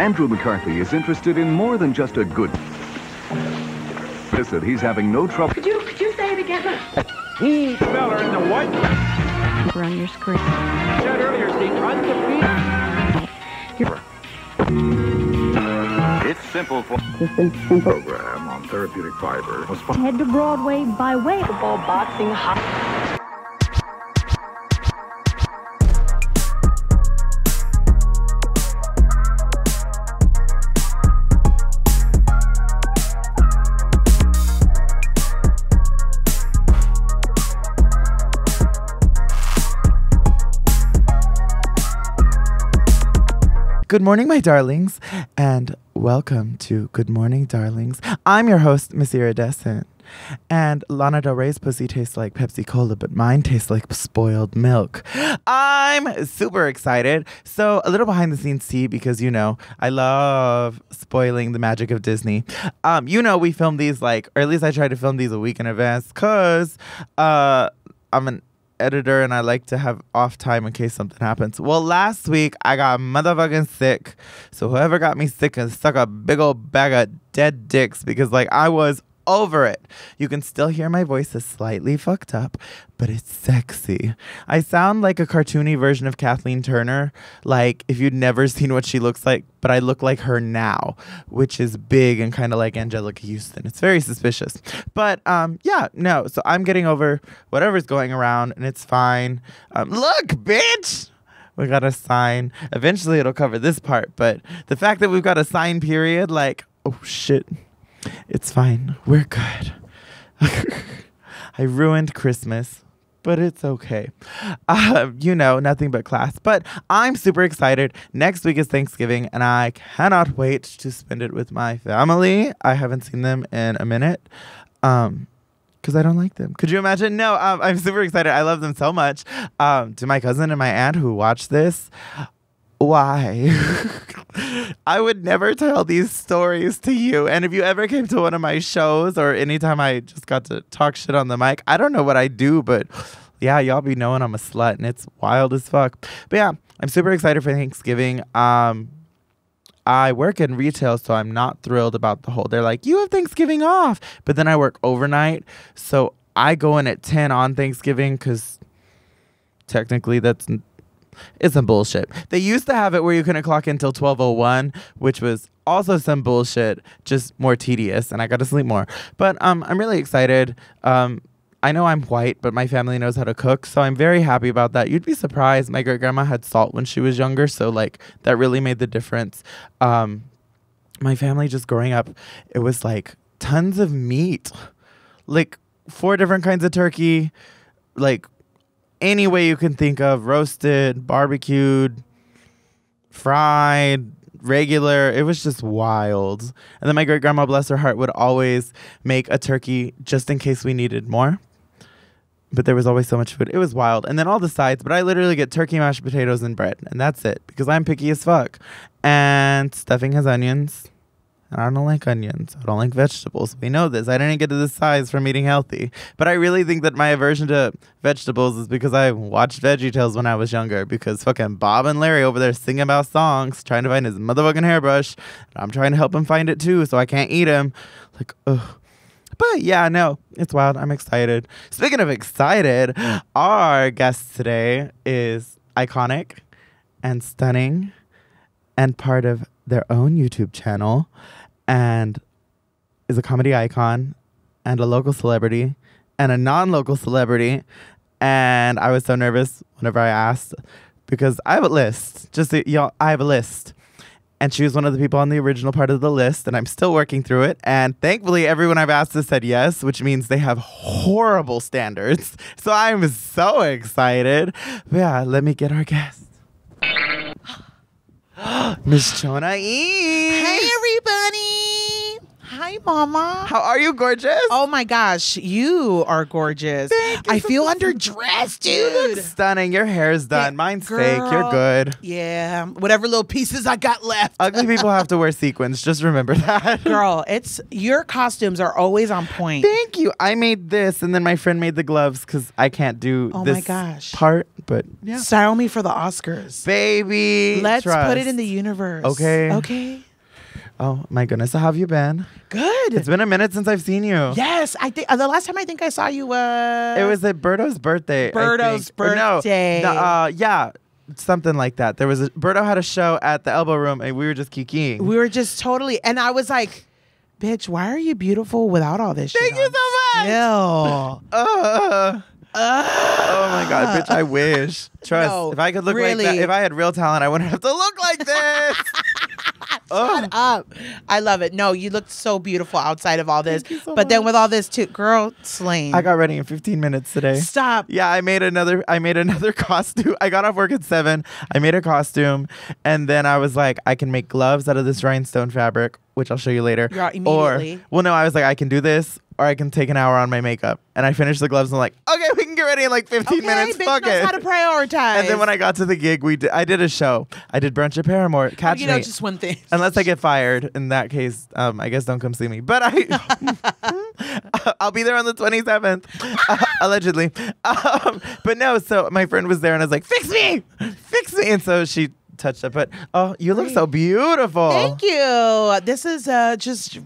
Andrew McCarthy is interested in more than just a good. Listen, he's having no trouble. Could you could you say it again? He feller in the white We're on your screen. said earlier, Steve, undefeated. It's simple for Just simple program on therapeutic fiber. was sponsored head to Broadway by way of Football, boxing, hockey. Good morning, my darlings, and welcome to Good Morning, Darlings. I'm your host, Miss Ira Descent. And Lana Del Rey's pussy tastes like Pepsi Cola, but mine tastes like spoiled milk. I'm super excited. So, a little behind the scenes tea because, you know, I love spoiling the magic of Disney. Um, you know, we film these like, or at least I try to film these a week in advance because uh, I'm an editor and I like to have off time in case something happens. Well, last week I got motherfucking sick. So whoever got me sick and stuck a big old bag of dead dicks because like I was over it. You can still hear my voice is slightly fucked up, but it's sexy. I sound like a cartoony version of Kathleen Turner, like if you'd never seen what she looks like, but I look like her now, which is big and kind of like Anjelica Huston. It's very suspicious. But um yeah, no. So I'm getting over whatever's going around and it's fine. Um look, bitch. We got a sign. Eventually it'll cover this part, but the fact that we've got a sign period like oh shit. It's fine. We're good. I ruined Christmas, but it's okay. Uh, you know, nothing but class. But I'm super excited. Next week is Thanksgiving, and I cannot wait to spend it with my family. I haven't seen them in a minute. Um, because I don't like them. Could you imagine? No, um, I'm super excited. I love them so much. Um, to my cousin and my aunt who watch this, why? I would never tell these stories to you. And if you ever came to one of my shows or anytime I just got to talk shit on the mic, I don't know what I do, but yeah, y'all be knowing I'm a slut and it's wild as fuck. But yeah, I'm super excited for Thanksgiving. Um, I work in retail, so I'm not thrilled about the whole. They're like, you have Thanksgiving off, but then I work overnight, so I go in at ten on Thanksgiving because technically that's it's some bullshit. They used to have it where you couldn't clock until 1201, which was also some bullshit, just more tedious, and I got to sleep more. But um, I'm really excited. Um, I know I'm white, but my family knows how to cook, so I'm very happy about that. You'd be surprised. My great grandma had salt when she was younger, so like that really made the difference. Um, my family just growing up, it was like tons of meat, like four different kinds of turkey, like any way you can think of roasted, barbecued, fried, regular. It was just wild. And then my great grandma, bless her heart, would always make a turkey just in case we needed more. But there was always so much food. It was wild. And then all the sides, but I literally get turkey, mashed potatoes, and bread. And that's it because I'm picky as fuck. And stuffing has onions. And I don't like onions. I don't like vegetables. We know this. I didn't get to this size from eating healthy. But I really think that my aversion to vegetables is because I watched VeggieTales when I was younger. Because fucking Bob and Larry over there singing about songs, trying to find his motherfucking hairbrush. And I'm trying to help him find it too, so I can't eat him. Like, ugh. But yeah, no, it's wild. I'm excited. Speaking of excited, our guest today is iconic and stunning and part of their own YouTube channel and is a comedy icon and a local celebrity and a non-local celebrity. And I was so nervous whenever I asked because I have a list. Just so y'all I have a list. And she was one of the people on the original part of the list and I'm still working through it. And thankfully everyone I've asked has said yes which means they have horrible standards. So I'm so excited. But yeah let me get our guest Miss Chona E. Hey everybody! Hi Mama. How are you, gorgeous? Oh my gosh, you are gorgeous. Thank you I feel underdressed, you look dude. stunning. Your hair's done. Yeah, Mine's fake. You're good. Yeah, whatever little pieces I got left. Ugly people have to wear sequins. Just remember that. Girl, it's your costumes are always on point. Thank you. I made this, and then my friend made the gloves because I can't do Oh my gosh. part. But yeah, Style me for the Oscars. baby. Let's put it in the universe. Okay. Okay. Oh my goodness, how have you been? Good. It's been a minute since I've seen you. yes, I think uh, the last time I think I saw you uh It was at Berto's birthday. Berto's think. Or no, birthday. uh, yeah, something like that. There was a, Berto had a show at the Elbow Room, and we were just kikiing. we were just totally and I was like, bitch, why are you beautiful without all this Thank shit? you on so much. Still. Uh, oh my god, bitch! I wish. Trust. No, if I could look really. like that, if I had real talent, I wouldn't have to look like this. oh, Shut up. I love it. No, you looked so beautiful outside of all this. So but then with all this too, girl, slain. I got ready in 15 minutes today. Stop. Yeah, I made another. I made another costume. I got off work at seven. I made a costume, and then I was like, I can make gloves out of this rhinestone fabric, which I'll show you later. Yeah, immediately. Or, well, no, I was like, I can do this, or I can take an hour on my makeup. And I finished the gloves. and I'm like, okay, we can get ready in like 15 Okay, minutes. bitch Fuck knows it. how to prioritize. and then when I got to the gig, we did, I did a show. I did brunch at Paramour. Catch you know, me. just one thing. Unless I get fired, in that case, um, I guess don't come see me. But I, I'll be there on the 27th, uh, allegedly. Um, but no, so my friend was there, and I was like, "Fix me, fix me," and so she touched up. But oh, you look so beautiful. Thank you. This is uh, just,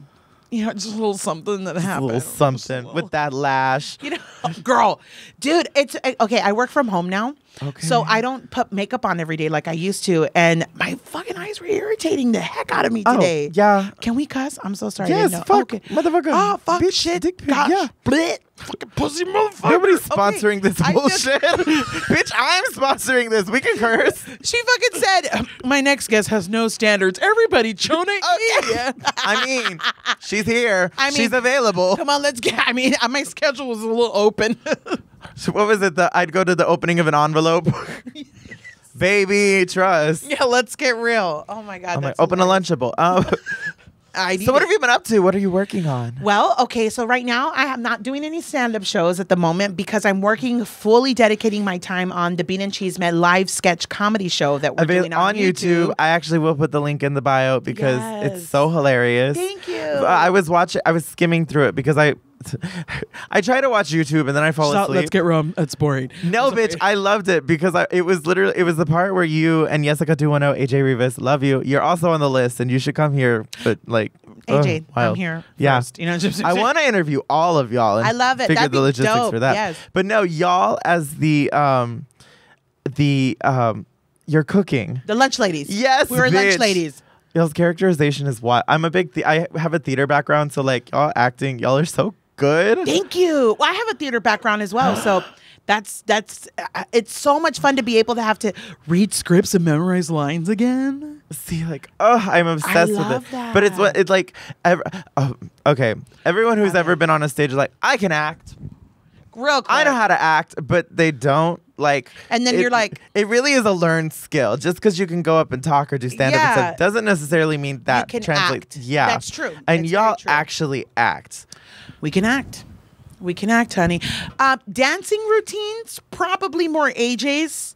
you know, just a little something that A happened. little something with that lash. You know, girl, dude, it's okay. I work from home now. Okay. So I don't put makeup on every day like I used to. And my fucking eyes were irritating the heck out of me Oh, today. yeah. Can we cuss? I'm so sorry. Yes, fuck, motherfucker. Oh, fuck, Bitch, shit. dick pic, gosh, yeah. Blit. Fucking pussy motherfucker. Nobody's Okay. sponsoring this I just- bullshit. Bitch, I'm sponsoring this. We can curse. She fucking said, my next guest has no standards. Everybody, Chone. Yeah. I mean, she's here. I mean- she's available. Come on, let's get. I mean, my schedule was a little open. So what was it? The I'd go to the opening of an envelope. Baby, trust. yeah, let's get real. Oh my god. I'm like, that's open a. Lunchable. Um, I so what have you been up to? What are you working on? Well, okay, so right now I am not doing any stand-up shows at the moment because I'm working fully dedicating my time on the Bean and Chisme live sketch comedy show that we're doing on, on YouTube. I actually will put the link in the bio because it's so hilarious. Thank you. I was watching. I was skimming through it because I, I try to watch YouTube and then I fall asleep. Let's get rum. It's boring. No, bitch, I loved it because I, it was literally it was the part where you and Jessica 210, AJ Rivas, love you. You're also on the list and you should come here. But like AJ, ugh. I'm here. Yeah. first, you know, just I want to interview all of y'all. And I love it. Figure That'd the logistics dope. for that. Yes. But no, y'all as the um, the um, you're cooking. the lunch ladies. Yes, we were lunch ladies. Y'all's characterization is what I'm a big. The- I have a theater background, so like y'all acting, y'all are so good. Thank you. Well, I have a theater background as well, so. That's that's uh, it's so much fun to be able to have to read scripts and memorize lines again. See, like, oh, I'm obsessed with love it. But it's what it's like. Ever, oh, okay, everyone who's ever been on a stage is like, I can act. Real quick. I know how to act, but they don't like. And then it- you're like- it really is a learned skill. Just because you can go up and talk or do stand up and Yeah. stuff doesn't necessarily mean that can translates. act. Yeah, That's true. And That's y'all true. actually act. We can act. We can act, honey. Uh, dancing routines, probably more AJ's,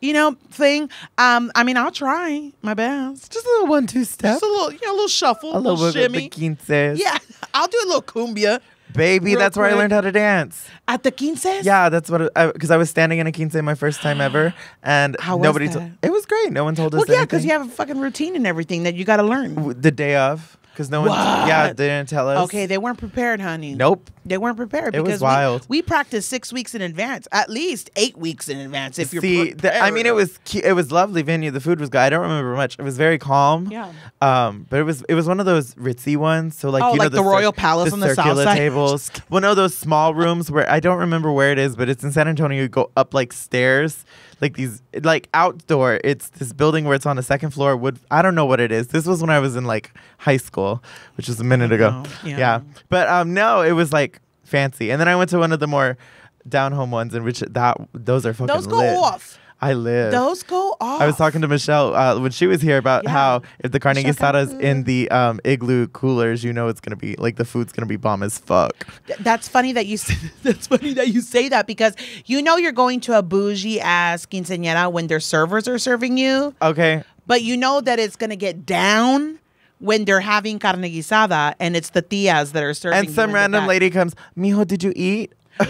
you know, thing. Um, I mean, I'll try my best. Just a little one-two step. Just a little, yeah a little shuffle, a little bit shimmy. of the quinces. Yeah, I'll do a little cumbia baby. Real that's where I learned how to dance. at the quinces. Yeah, that's what uh, because I, was standing in a quince my first time ever, and How was nobody. told it was great. No one told us. Well, yeah, because you have a fucking routine and everything that you got to learn. The day of because no one. Yeah, they didn't tell us. Okay, they weren't prepared, honey. Nope. They weren't prepared It was because wild. We, we practiced six weeks in advance, at least eight weeks in advance. If you're See, the, I mean, it was it was lovely venue. The food was good. I don't remember much. It was very calm. Yeah. Um, but it was it was one of those ritzy ones. So like Oh, you know like the Royal Palace the on the south side? tables. well, no, those small rooms where I don't remember where it is, but it's in San Antonio. You go up like stairs, like these like outdoor. It's this building where it's on the second floor. Wood. I don't know what it is. This was when I was in like high school, which was a minute ago. know. Yeah. But um, no, it was like fancy. And then I went to one of the more down home ones, in which that those are fucking Those go lit. off. I live. Those go off. I was talking to Michelle uh, when she was here about Yeah. how if the carne asada's Capu. in the um, igloo coolers, you know it's gonna be like the food's gonna be bomb as fuck. Th- That's funny that you s- that's funny that you say that because you know you're going to a bougie ass quinceañera when their servers are serving you, Okay, but you know that it's gonna get down when they're having carne guisada and it's the tias that are serving. and some random back. lady comes, Mijo, did you eat?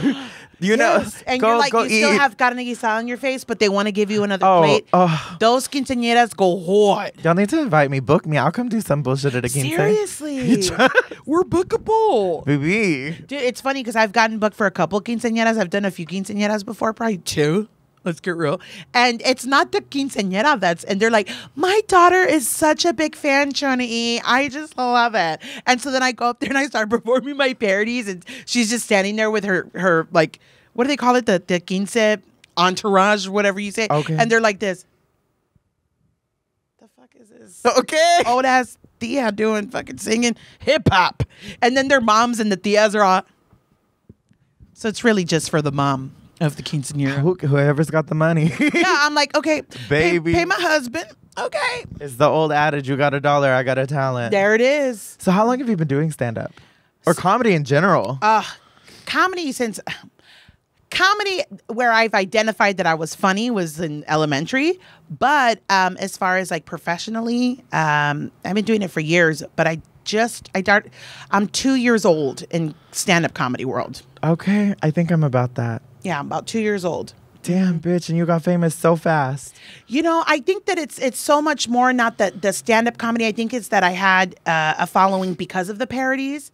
you know, Yes, and go you're like go you eat. still have carne guisada on your face, but they want to give you another Oh, plate. oh. Those quinceañeras go hard. Y'all need to invite me, book me. I'll come do some bullshit at a quince. Seriously, we're bookable. Baby. Dude, it's funny because I've gotten booked for a couple quinceañeras. I've done a few quinceañeras before, probably two. Let's get real. And it's not the quinceañera that's, and they're like, my daughter is such a big fan, Choni. I just love it. And so then I go up there and I start performing my parodies, and she's just standing there with her, her like, what do they call it? The, the quince entourage, whatever you say. Okay. And they're like this. The fuck is this? Okay. old ass tia doing fucking singing hip hop, and then their moms and the tias are all. So it's really just for the mom of the quinceanera. Who, whoever's got the money. yeah, I'm like, okay, Baby. pay, my husband. Okay, it's the old adage, you got a dollar, I got a talent. there it is. So how long have you been doing stand up? Or comedy in general? Uh, comedy since comedy where I've identified that I was funny was in elementary, but um, as far as like professionally, um, I've been doing it for years. But I just I start, I'm two years old in stand up comedy world. okay, I think I'm about that. Yeah, I'm about two years old. Damn, bitch, and you got famous so fast. You know, I think that it's it's so much more not that the stand up comedy. I think it's that I had uh, a following because of the parodies,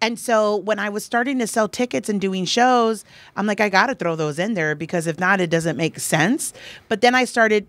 and so when I was starting to sell tickets and doing shows, I'm like, I got to throw those in there because if not, it doesn't make sense. But then I started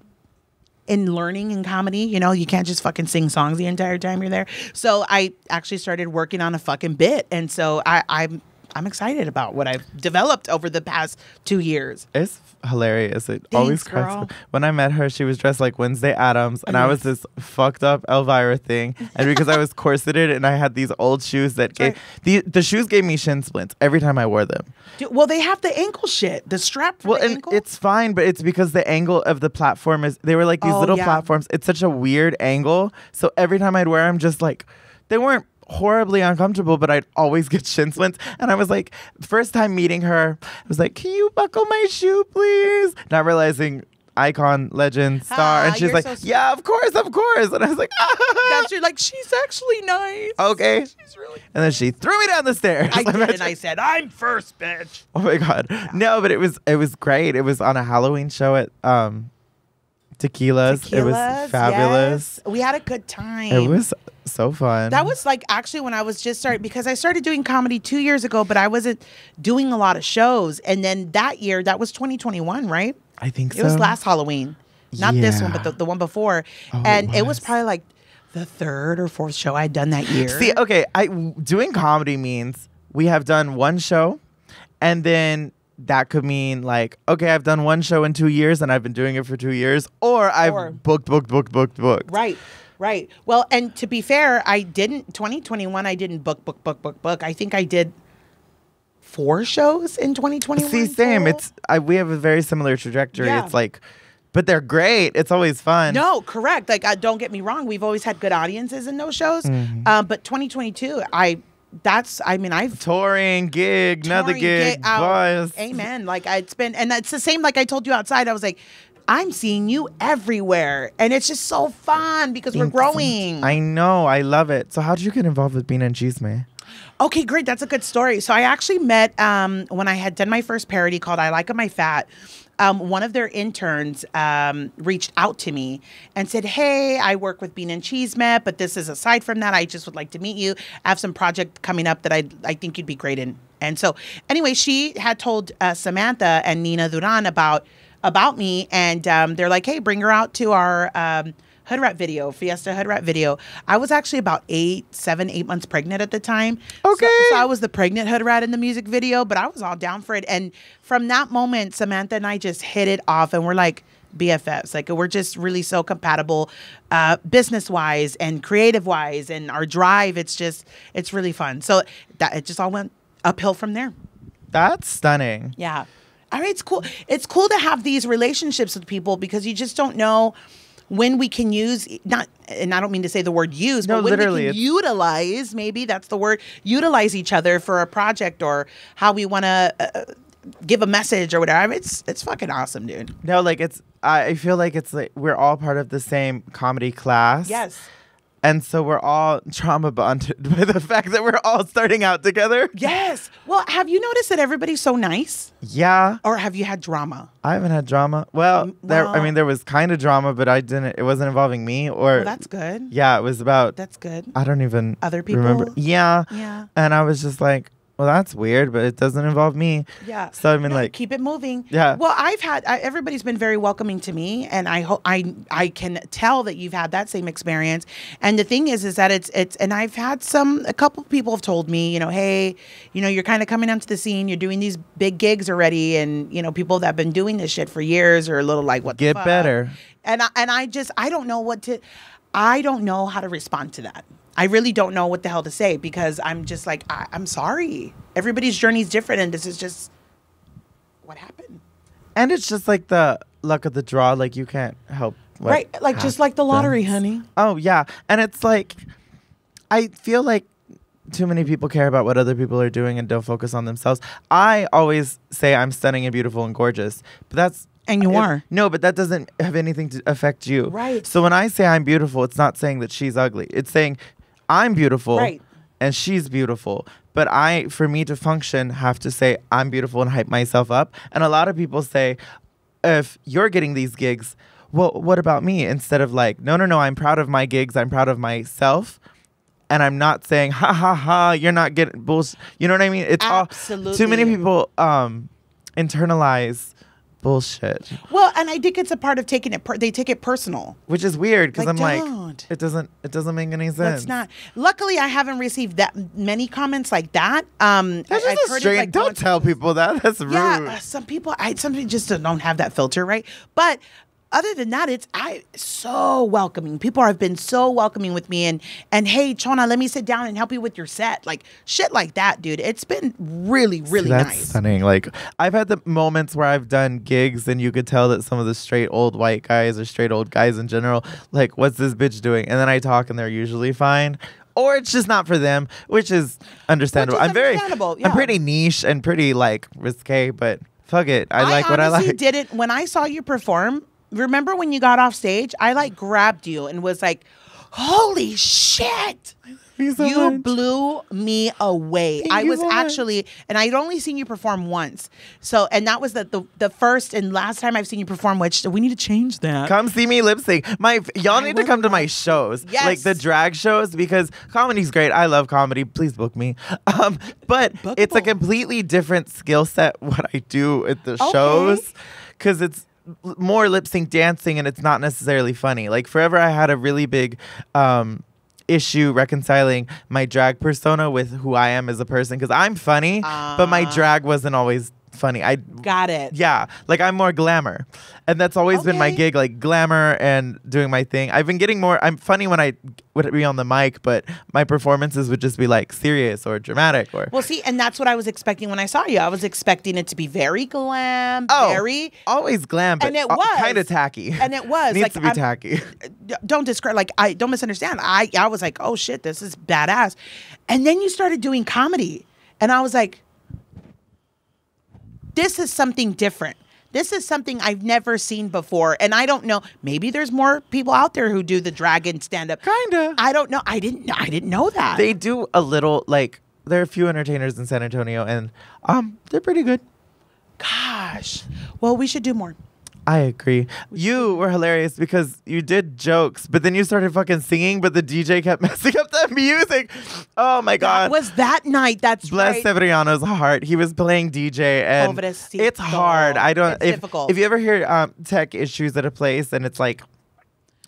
in learning in comedy. You know, you can't just fucking sing songs the entire time you're there. So I actually started working on a fucking bit, and so I, I'm I'm excited about what I've developed over the past two years. It's hilarious. It always Thanks, cracks girl. me. When I met her, she was dressed like Wednesday Addams, and I was this fucked up Elvira thing. And because I was corseted and I had these old shoes that gave the the shoes gave me shin splints every time I wore them. Dude, well, they have the ankle shit, the strap Well, the and ankle. it's fine, but it's because the angle of the platform is they were like these Oh, little yeah. platforms. It's such a weird angle. So every time I'd wear them, just like they weren't horribly uncomfortable, but I'd always get shin splints. And I was like, first time meeting her, I was like, "Can you buckle my shoe, please?" Not realizing icon, legend, star, Ah, and she's like, so "Yeah, of course, of course." And I was like, That's you're like she's actually nice. "Okay." She's really. And then she threw me down the stairs. I did, and I said, "I'm first, bitch." Oh my god. No, but it was it was great. It was on a Halloween show at um Tequila's. it was fabulous. yes. We had a good time. It was so fun. That was like actually when I was just starting because I started doing comedy two years ago, but I wasn't doing a lot of shows. And then that year, that was 2021, right? I think so. It was last Halloween, not this one, but the, the one before. Oh, and it was was. probably like the third or fourth show I'd done that year. See, okay, I doing comedy means we have done one show and then that could mean like, okay, I've done one show in two years and I've been doing it for two years, or I've Or- booked, booked, booked, booked, booked. Right. Right. Well, and to be fair, I didn't 2021 I didn't book book book book book. I think I did four shows in 2021. See, same. total. It's I, we have a very similar trajectory. Yeah. It's like, but they're great. It's always fun. No, correct. Like, uh, don't get me wrong. We've always had good audiences in those shows. Mm-hmm. Um, but 2022, I that's I mean I've touring gig, another touring, gig, get Amen. Like I, it's been, and it's the same. Like I told you outside, I was like, I'm seeing you everywhere, and it's just so fun because we're growing. I know, I love it. So how did you get involved with Bean and Chisme? Okay, great. That's a good story. So I actually met um, when I had done my first parody called "I Like My Fat." Um, one of their interns um, reached out to me and said, "Hey, I work with Bean and Chisme, but this is aside from that. I just would like to meet you. I have some project coming up that I I think you'd be great in." And so, anyway, she had told uh, Samantha and Nina Duran about about me, and um, they're like, "Hey, bring her out to our." Um, Hood Rat video, Fiesta Hood Rat video. I was actually about eight, seven, eight months pregnant at the time. So- Okay. So, I was the pregnant Hood Rat in the music video, but I was all down for it. And from that moment, Samantha and I just hit it off and we're like BFFs. Like we're just really so compatible uh, business wise and creative wise and our drive. It's just, it's really fun. So that it just all went uphill from there. That's stunning. Yeah. I mean, it's cool. It's cool to have these relationships with people because you just don't know when we can use not and I don't mean to say the word use, No, but when literally, we can utilize, maybe that's the word, utilize each other for a project or how we want to uh, give a message or whatever. I mean, it's it's fucking awesome, dude. No, like it's. I I feel like it's like we're all part of the same comedy class. Yes. And so we're all trauma bonded by the fact that we're all starting out together. Yes. Well, have you noticed that everybody's so nice? Yeah. Or have you had drama? I haven't had drama. Well, um, there. I mean, there was kind of drama, but I didn't. It wasn't involving me. Or Well, that's good. yeah, it was about. That's good. I don't even Other remember. people? Yeah. Yeah. And I was just like, well, that's weird, but it doesn't involve me. Yeah. So I mean, No, like, keep it moving. Yeah. Well, I've had I, everybody's been very welcoming to me, and I hope I I can tell that you've had that same experience. And the thing is, is that it's it's and I've had some a couple of people have told me, you know, hey, you know, you're kind of coming onto the scene, you're doing these big gigs already, and you know, people that have been doing this shit for years are a little like, what? the Get better. And I, and I just I don't know what to, I don't know how to respond to that. I really don't know what the hell to say because I'm just like I, I'm sorry. Everybody's journey is different, and this is just what happened. and it's just like the luck of the draw. Like you can't help. right, like just like the lottery, honey. Oh yeah, and it's like, I feel like too many people care about what other people are doing and don't focus on themselves. I always say I'm stunning and beautiful and gorgeous, but that's And you if- are. No, but that doesn't have anything to affect you. Right. So when I say I'm beautiful, it's not saying that she's ugly. It's saying I'm beautiful. Right. And she's beautiful. But I, for me to function, have to say I'm beautiful and hype myself up. And a lot of people say, if you're getting these gigs, well, what about me? Instead of like, no, no, no, I'm proud of my gigs. I'm proud of myself. And I'm not saying, ha ha ha, you're not getting bullshit. You know what I mean? It's all too many people um, internalize bullshit. Well, and I think it's a part of taking it. Per- they take it personal. which is weird because Like, I'm don't. like, it doesn't, it doesn't make any sense. Let's not. Luckily, I haven't received that many comments like that. Um, That's I, just I've a heard straight. like don't tell people that. That's rude. Yeah, uh, some people, I some people just don't have that filter, right? But other than that, it's I so welcoming. People have been so welcoming with me, and and hey, Chona, let me sit down and help you with your set, like shit like that, dude. It's been really, really That's nice. stunning. Like I've had the moments where I've done gigs and you could tell that some of the straight old white guys or straight old guys in general, like, what's this bitch doing? And then I talk and they're usually fine. Or it's just not for them, which is understandable. Which is I'm very understandable, I'm pretty niche and pretty like risque, but fuck it. I, like what I like. didn't when I saw you perform. Remember when you got off stage? I like grabbed you and was like, "Holy shit!" you so you blew me away. Thank I was so actually, and I'd only seen you perform once. So, and that was the, the the first and last time I've seen you perform. Which we need to change that. Come see me lip sync. My y'all I need to come to my love- shows, like the drag shows, because comedy's great. I love comedy. Please book me. Um, but it's a completely different skill set what I do at the shows, because it's l- more lip sync dancing and it's not necessarily funny. Like forever, I had a really big. Um, issue reconciling my drag persona with who I am as a person because I'm funny but my Ah. drag wasn't always funny I Got it. yeah, like I'm more glamour. And that's always been my gig, like glamour and doing my thing. I've been getting more, I'm funny when I would be on the mic, but my performances would just be like serious or dramatic or. Well, see, and that's what I was expecting when I saw you. I was expecting it to be very glam, Oh, very. always glam, but And it was kind of tacky. And it was, Needs like, to be I'm- tacky. don't describe like I don't misunderstand. I I was like, oh shit, this is badass. And then you started doing comedy, and I was like, this is something different. This is something I've never seen before, and I don't know. Maybe there's more people out there who do the dragon stand up. Kinda. I don't know. I didn't. I didn't know that. They do a little, like, there are a few entertainers in San Antonio, and um, they're pretty good. Gosh. Well, we should do more. I agree. You were hilarious because you did jokes, but then you started fucking singing, but the DJ kept messing up the music. Oh my That god. was that night. That's Bless right. Severiano's heart. He was playing DJ and Pobrecito. it's hard. I don't It's if, difficult. if you ever hear um, tech issues at a place and it's like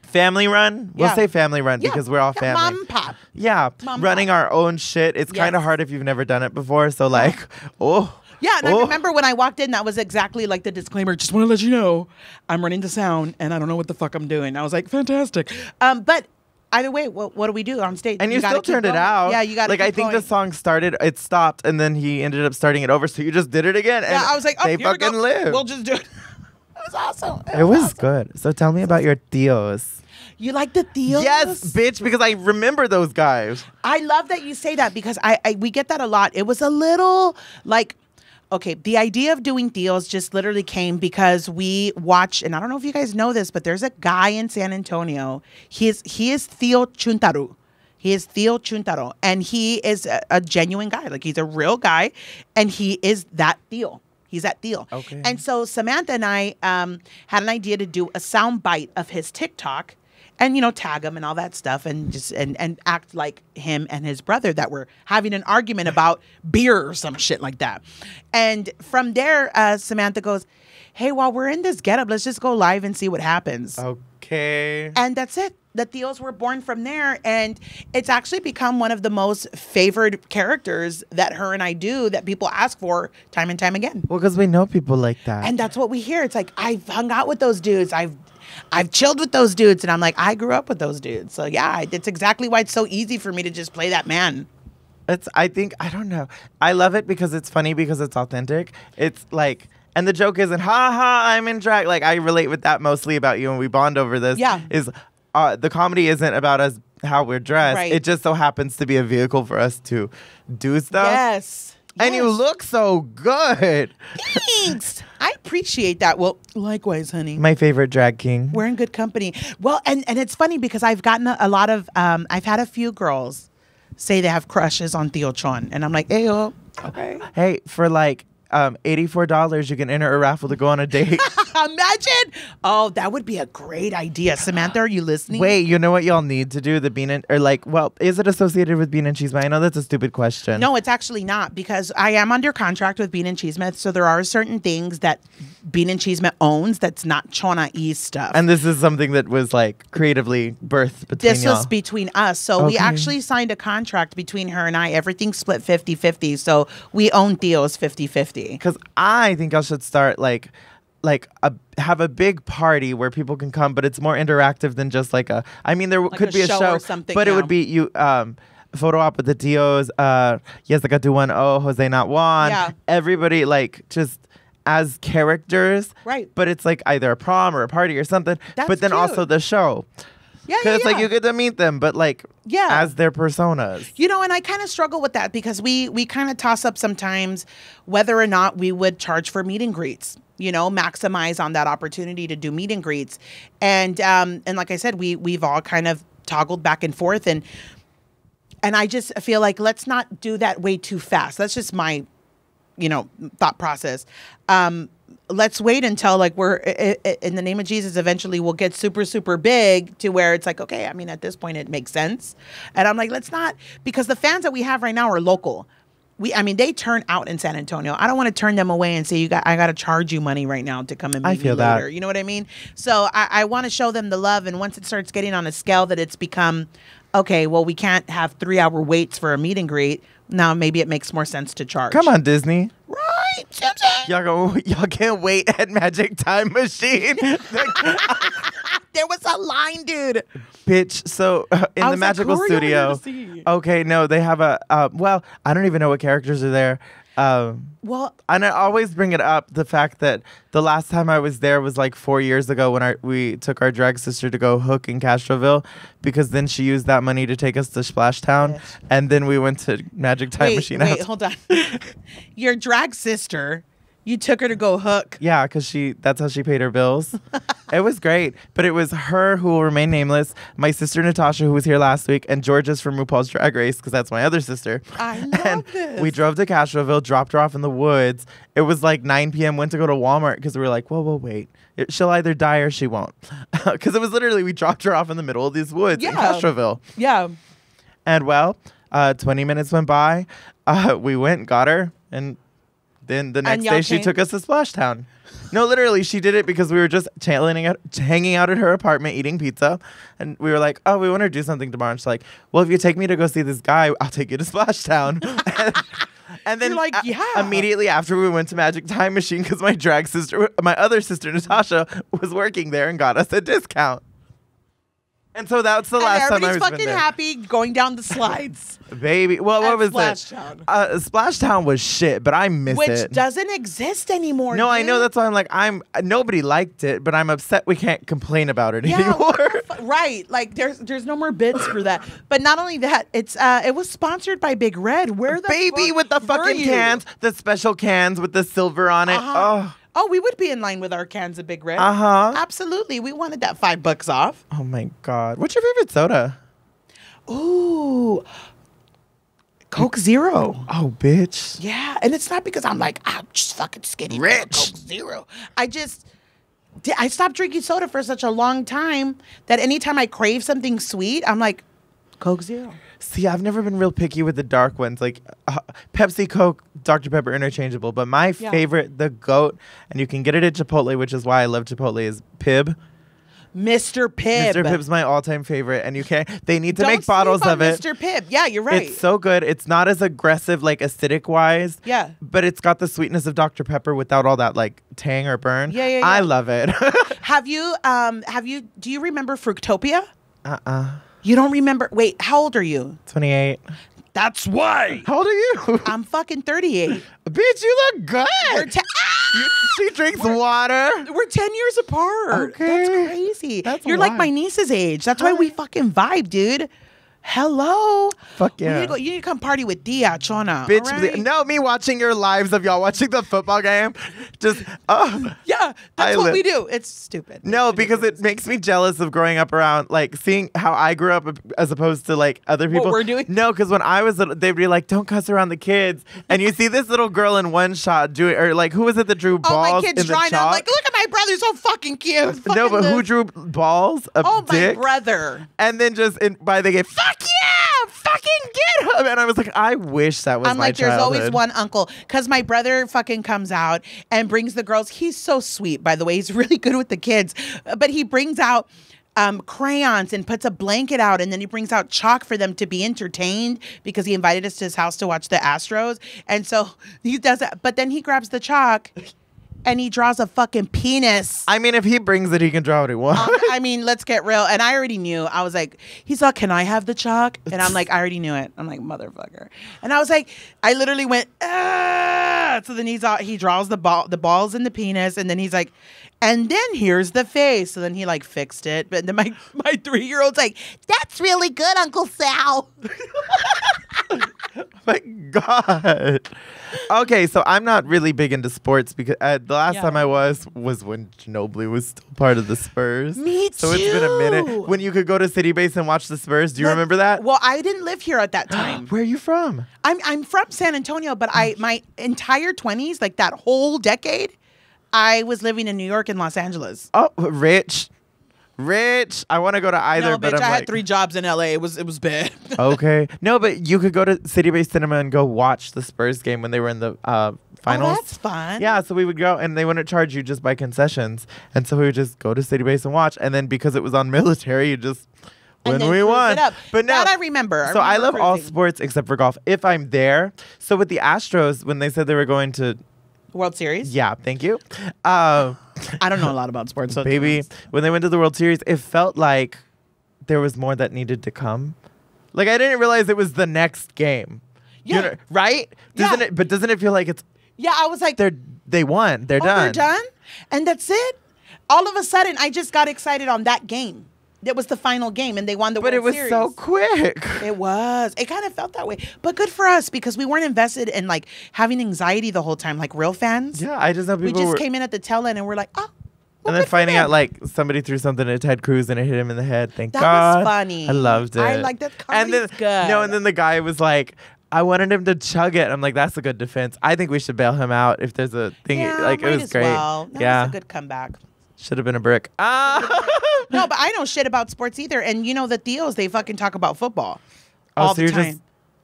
family run, we'll Yeah. say family run Yeah. because we're all family. Mom pop. Yeah, Mom, running pop. our own shit. It's kind of hard if you've never done it before. So like, oh. Yeah, and I oh. remember when I walked in, that was exactly like the disclaimer. Just want to let you know, I'm running the sound, and I don't know what the fuck I'm doing. I was like, fantastic. Um, but either way, what, what do we do on stage? And you, gotta still turned it out. Yeah, you got like I think the song started, it stopped, and then he ended up starting it over. So you just did it again. Yeah, I was like, oh, they we fucking go. live. We'll just do it. it was awesome. it was good. So tell me about your tios. You like the Theos? Yes, bitch, because I remember those guys. I love that you say that because I, I we get that a lot. It was a little like okay, the idea of doing deals just literally came because we watch and I don't know if you guys know this, but there's a guy in San Antonio. He is he is Theo Chuntaru. He is Theo Chuntaro and he is a, a genuine guy. Like he's a real guy and he is that Theo. He's that deal. Okay. And so Samantha and I um, had an idea to do a sound bite of his TikTok and you know tag him and all that stuff and just and and act like him and his brother that were having an argument about beer or some shit like that. And from there uh, samantha goes hey while we're in this getup let's just go live and see what happens. Okay. and that's it the Theos were born from there and it's actually become one of the most favored characters that her and i do that people ask for time and time again Well, because we know people like that. and that's what we hear. It's like I've hung out with those dudes. I've I've chilled with those dudes, and I'm like I grew up with those dudes. So yeah, it's exactly why it's so easy for me to just play that man. It's I think I don't know. I love it because it's funny because it's authentic. It's like and the joke isn't ha ha I'm in drag. Like I relate with that mostly about you and we bond over this. Yeah. Is uh the comedy isn't about us how we're dressed. Right. It just so happens to be a vehicle for us to do stuff. yes. And you look so good. Thanks. I appreciate that. Well, likewise, honey. My favorite drag king. We're in good company. Well, and and it's funny because I've gotten a, a lot of um, I've had a few girls say they have crushes on Theo Chon, and I'm like, hey, oh, okay. Hey, for like um, $84, you can enter a raffle to go on a date. Imagine. Oh, that would be a great idea. Samantha, are you listening? Wait, you know what y'all need to do? The bean and, or like, well, is it associated with bean and cheese? I know that's a stupid question. No, it's actually not because I am under contract with Bean and Chisme, so there are certain things that Bean and Chisme owns that's not Chona E stuff. And this is something that was like creatively birthed between this was between us. So we actually signed a contract between her and I. Everything's split 50 50. So we own Theo's 50 50. Because I think I should start like, like a have a big party where people can come, but it's more interactive than just like a. I mean, there could a be a show show, or something, but it would be you um photo op with the Dios. Uh, yes, like I do one. Oh, Jose not Juan. Yeah. Everybody like just as characters. Right. But it's like either a prom or a party or something. That's but then cute. also the show. Yeah, Because yeah, it's like you get to meet them, but like Yeah. as their personas. You know, and I kind of struggle with that because we we kind of toss up sometimes whether or not we would charge for meet and greets. You know, maximize on that opportunity to do meet and greets, and um and like I said, we we've all kind of toggled back and forth, and and I just feel like let's not do that way too fast. That's just my you know thought process. Um, let's wait until like we're in the name of Jesus. Eventually, we'll get super super big to where it's like okay. I mean, at this point, it makes sense. And I'm like, let's not because the fans that we have right now are local. We, I mean, they turn out in San Antonio. I don't want to turn them away and say you got, I got to charge you money right now to come and meet I me feel that. later. You know what I mean? So I, I want to show them the love. And once it starts getting on a scale that it's become, okay, well, we can't have three hour waits for a meet and greet. Now maybe it makes more sense to charge. Come on, Disney. Y'all go. Y'all can't wait at Magic Time Machine. There was a line, dude. Bitch. So uh, in I the like, magical who are y'all here studio. Okay, no, they have a. Uh, well, I don't even know what characters are there. Um, Well, and I always bring it up the fact that the last time I was there was like four years ago when our, we took our drag sister to go hook in Castroville because then she used that money to take us to Splash Town Yes. and then we went to Magic Time wait, Machine. wait, hold on. Your drag sister, you took her to go hook. Yeah, because she that's how she paid her bills. it was great. But it was her who will remain nameless, my sister Natasha, who was here last week, and Georgia's from RuPaul's Drag Race, because that's my other sister. I love and this. we drove to Castroville, dropped her off in the woods. It was like 9 p.m. Went to go to Walmart because we were like, whoa, whoa, wait. It- she'll either die or she won't. Because it was literally, we dropped her off in the middle of these woods in Yeah. Castroville. Yeah. And well, uh, 20 minutes went by. Uh, we went, got her, and then the next day she came- took us to Splashtown. No, literally, she did it because we were just chilling out, hanging out at her apartment eating pizza, and we were like, "Oh, we want to do something tomorrow." And she's like, "Well, if you take me to go see this guy, I'll take you to Splashtown." and, and then, You're like, "Yeah." immediately after we went to Magic Time Machine because my drag sister, my other sister Natasha, was working there and got us a discount. And so that's the and last time I everybody's was fucking happy going down the slides, Baby, well, what At was Splashtown. it? Uh, Splashtown was shit, but I miss which it. Which doesn't exist anymore. no, I know that's why I'm like I'm. Nobody liked it, but I'm upset we can't complain about it Yeah, anymore. right. Like there's there's no more bids for that. But not only that, it's uh it was sponsored by Big Red. Where the Baby with the fucking cans, the special cans with the silver on it. Uh-huh. Oh, we would be in line with our cans of Big Red. Oh, uh huh. Absolutely. We wanted that five bucks off. Oh my god, what's your favorite soda? Ooh. Coke Zero. Oh, bitch. Yeah. And it's not because I'm like, I'm just fucking skinny. Rich. Coke Zero. I just I stopped drinking soda for such a long time that anytime I crave something sweet, I'm like, Coke Zero. See, I've never been real picky with the dark ones, like uh, Pepsi, Coke, Dr Pepper, interchangeable. But my Yeah. favorite, the goat, and you can get it at Chipotle, which is why I love Chipotle, is Pibb. Mr. Pibb. Mr. Pibb's my all-time favorite, and you can not They need to Don't make bottles of it. Mr. Pibb. Yeah, you're right. It's so good. It's not as aggressive, like acidic wise. Yeah. But it's got the sweetness of Dr Pepper without all that like tang or burn. Yeah, yeah, I love it. have you um have you do you remember Fructopia? uh uh You don't remember wait, how old are you? Twenty-eight. That's why. How old are you? I'm fucking 38. Bitch, you look good. We're, te- You- ah! she drinks water. we're 10 years apart. Okay. That's crazy. That's a You're like my niece's age. That's why we fucking vibe, dude. Hello. Fuck yeah. need to go, you need to come party with Dia, Chona. Bitch, right? no, me watching your lives of y'all watching the football game. Just, oh. Yeah, that's I what li- we do. It's stupid. No, It's because it makes me jealous of growing up around, like, seeing how I grew up as opposed to, like, other people. What we're doing? No, because when I was little, they'd be like, don't cuss around the kids. And you see this little girl in one shot doing, or, like, who was it that drew Oh, balls my kid's in the drawing. I'm like, look at my brother, so fucking cute. no, Fucking but who drew balls? A Oh, dick? my brother. And then just in, by the game, fuck yeah, fucking get him. And I was like, I wish that was I'm like, there's always one uncle. Because my brother fucking comes out and brings the girls. He's so sweet, by the way. He's really good with the kids. But he brings out um, crayons and puts a blanket out. And then he brings out chalk for them to be entertained because he invited us to his house to watch the Astros. And so he does that. But then he grabs the chalk and he draws a fucking penis. I mean, if he brings it, he can draw what he wants. Um, I mean, let's get real. And I already knew. I was like, he's like, can I have the chalk? And I'm like, I already knew it. I'm like, motherfucker. And I was like, I literally went, ah. So then he's out, he draws the ball, the balls in the penis, and then he's like, and then here's the face. So then he like fixed it. But then my my three year old's like, that's really good, Uncle Sal. my God. Okay, so I'm not really big into sports because uh, the last Yeah. time I was was when Ginobili was still part of the Spurs. Me So it's been a minute. When you could go to City Base and watch the Spurs. Do you remember that? Well, I didn't live here at that time. Where are you from? I'm I'm from San Antonio, but I my entire 20s, like that whole decade, I was living in New York and Los Angeles. Oh, rich. Rich. I want to go to either, no, but bitch, I'm I like, had three jobs in LA. It was it was bad. okay. No, but you could go to City Base Cinema and go watch the Spurs game when they were in the uh, finals. Oh, that's fun. Yeah, so we would go and they wouldn't charge you just by concessions. And so we would just go to City Base and watch. And then because it was on military, you just when we won. But no, That I remember. I so I love remember all sports except for golf if I'm there. So with the Astros, when they said they were going to, World Series. yeah, thank you. Um, I don't know a lot about sports. So baby, when they went to the World Series, it felt like there was more that needed to come. Like I didn't realize it was the next game. You Yeah. know, right? Doesn't Yeah. it? But doesn't it feel like it's Yeah, I was like, they're they won? They're oh, done. they're done, and that's it. All of a sudden, I just got excited on that game. It was the final game, and they won the But World it was Series. so quick. It was. It kind of felt that way, but good for us because we weren't invested in like having anxiety the whole time, like real fans. Yeah, I just know people. we just were, came in at the tail end, and we're like, oh. well, and then finding out like somebody threw something at Ted Cruz and it hit him in the head. Thank That God. That was funny. I loved it. I like that. And then good. no, and then the guy was like. I wanted him to chug it. I'm like, that's a good defense. I think we should bail him out if there's a thing. yeah, like it was as great. Well. That yeah, was a good comeback. should have been a brick. Ah. No, but I know shit about sports either. And you know the Theos, they fucking talk about football Oh, all so the you're time. just-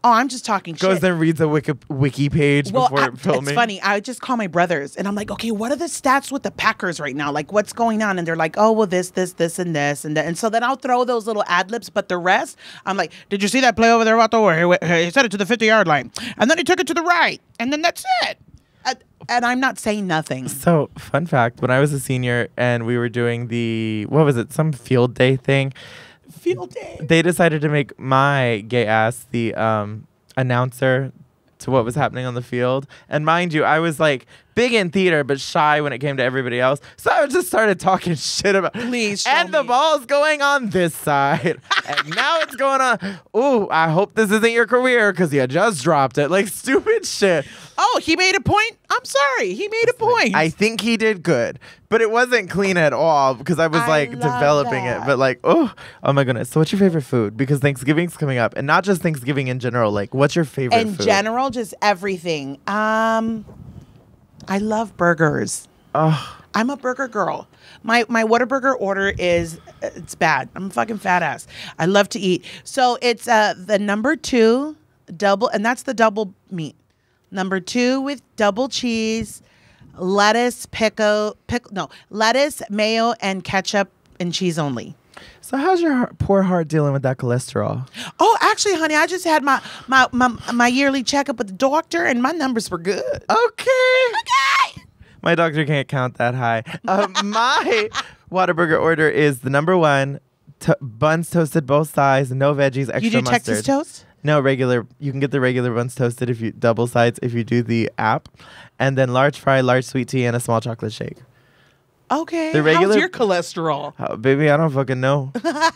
oh, I'm just talking Goes shit. and reads a wiki, wiki page well, before I- filming. it's funny. I just call my brothers and I'm like, okay, what are the stats with the Packers right now? Like, what's going on? And they're like, oh, well, this, this, this, and this, and that. And so then I'll throw those little ad libs, but the rest, I'm like, did you see that play over there, Vato, he, he set it to the 50 yard line, and then he took it to the right, and then that's it. And, and I'm not saying nothing. So, fun fact: when I was a senior and we were doing the what was it, some field day thing, field day. they decided to make my gay ass the um, announcer to what was happening on the field. And mind you, I was like big in theater, but shy when it came to everybody else. So I just started talking shit about. Please And the me. ball's going on this side, and now it's going on. Ooh, I hope this isn't your career because you just dropped it. Like stupid shit. Oh, he made a point. I'm sorry, he made a point. I think he did good, but it wasn't clean at all because I was I like developing it. But like, oh, oh my goodness. So, what's your favorite food? Because Thanksgiving's coming up, and not just Thanksgiving in general. Like, what's your favorite in food? general, just everything. Um, I love burgers. Oh, I'm a burger girl. My my Whataburger order is it's bad. I'm a fucking fat ass. I love to eat. So it's uh the number two double, and that's the double meat. Number two with double cheese, lettuce, pickle, pickle. No, lettuce, mayo, and ketchup and cheese only. So how's your heart, poor heart dealing with that cholesterol? Oh, actually, honey, I just had my my my, my yearly checkup with the doctor, and my numbers were good. Okay. Okay. My doctor can't count that high. Uh, my Whataburger order is the number one. To- buns toasted both sides, no veggies, extra You do mustard. Texas toast? No, regular. You can get the regular buns toasted if you double sides if you do the app, and then large fry, large sweet tea, and a small chocolate shake. Okay. The regular- How's your cholesterol? Oh, baby, I don't fucking know.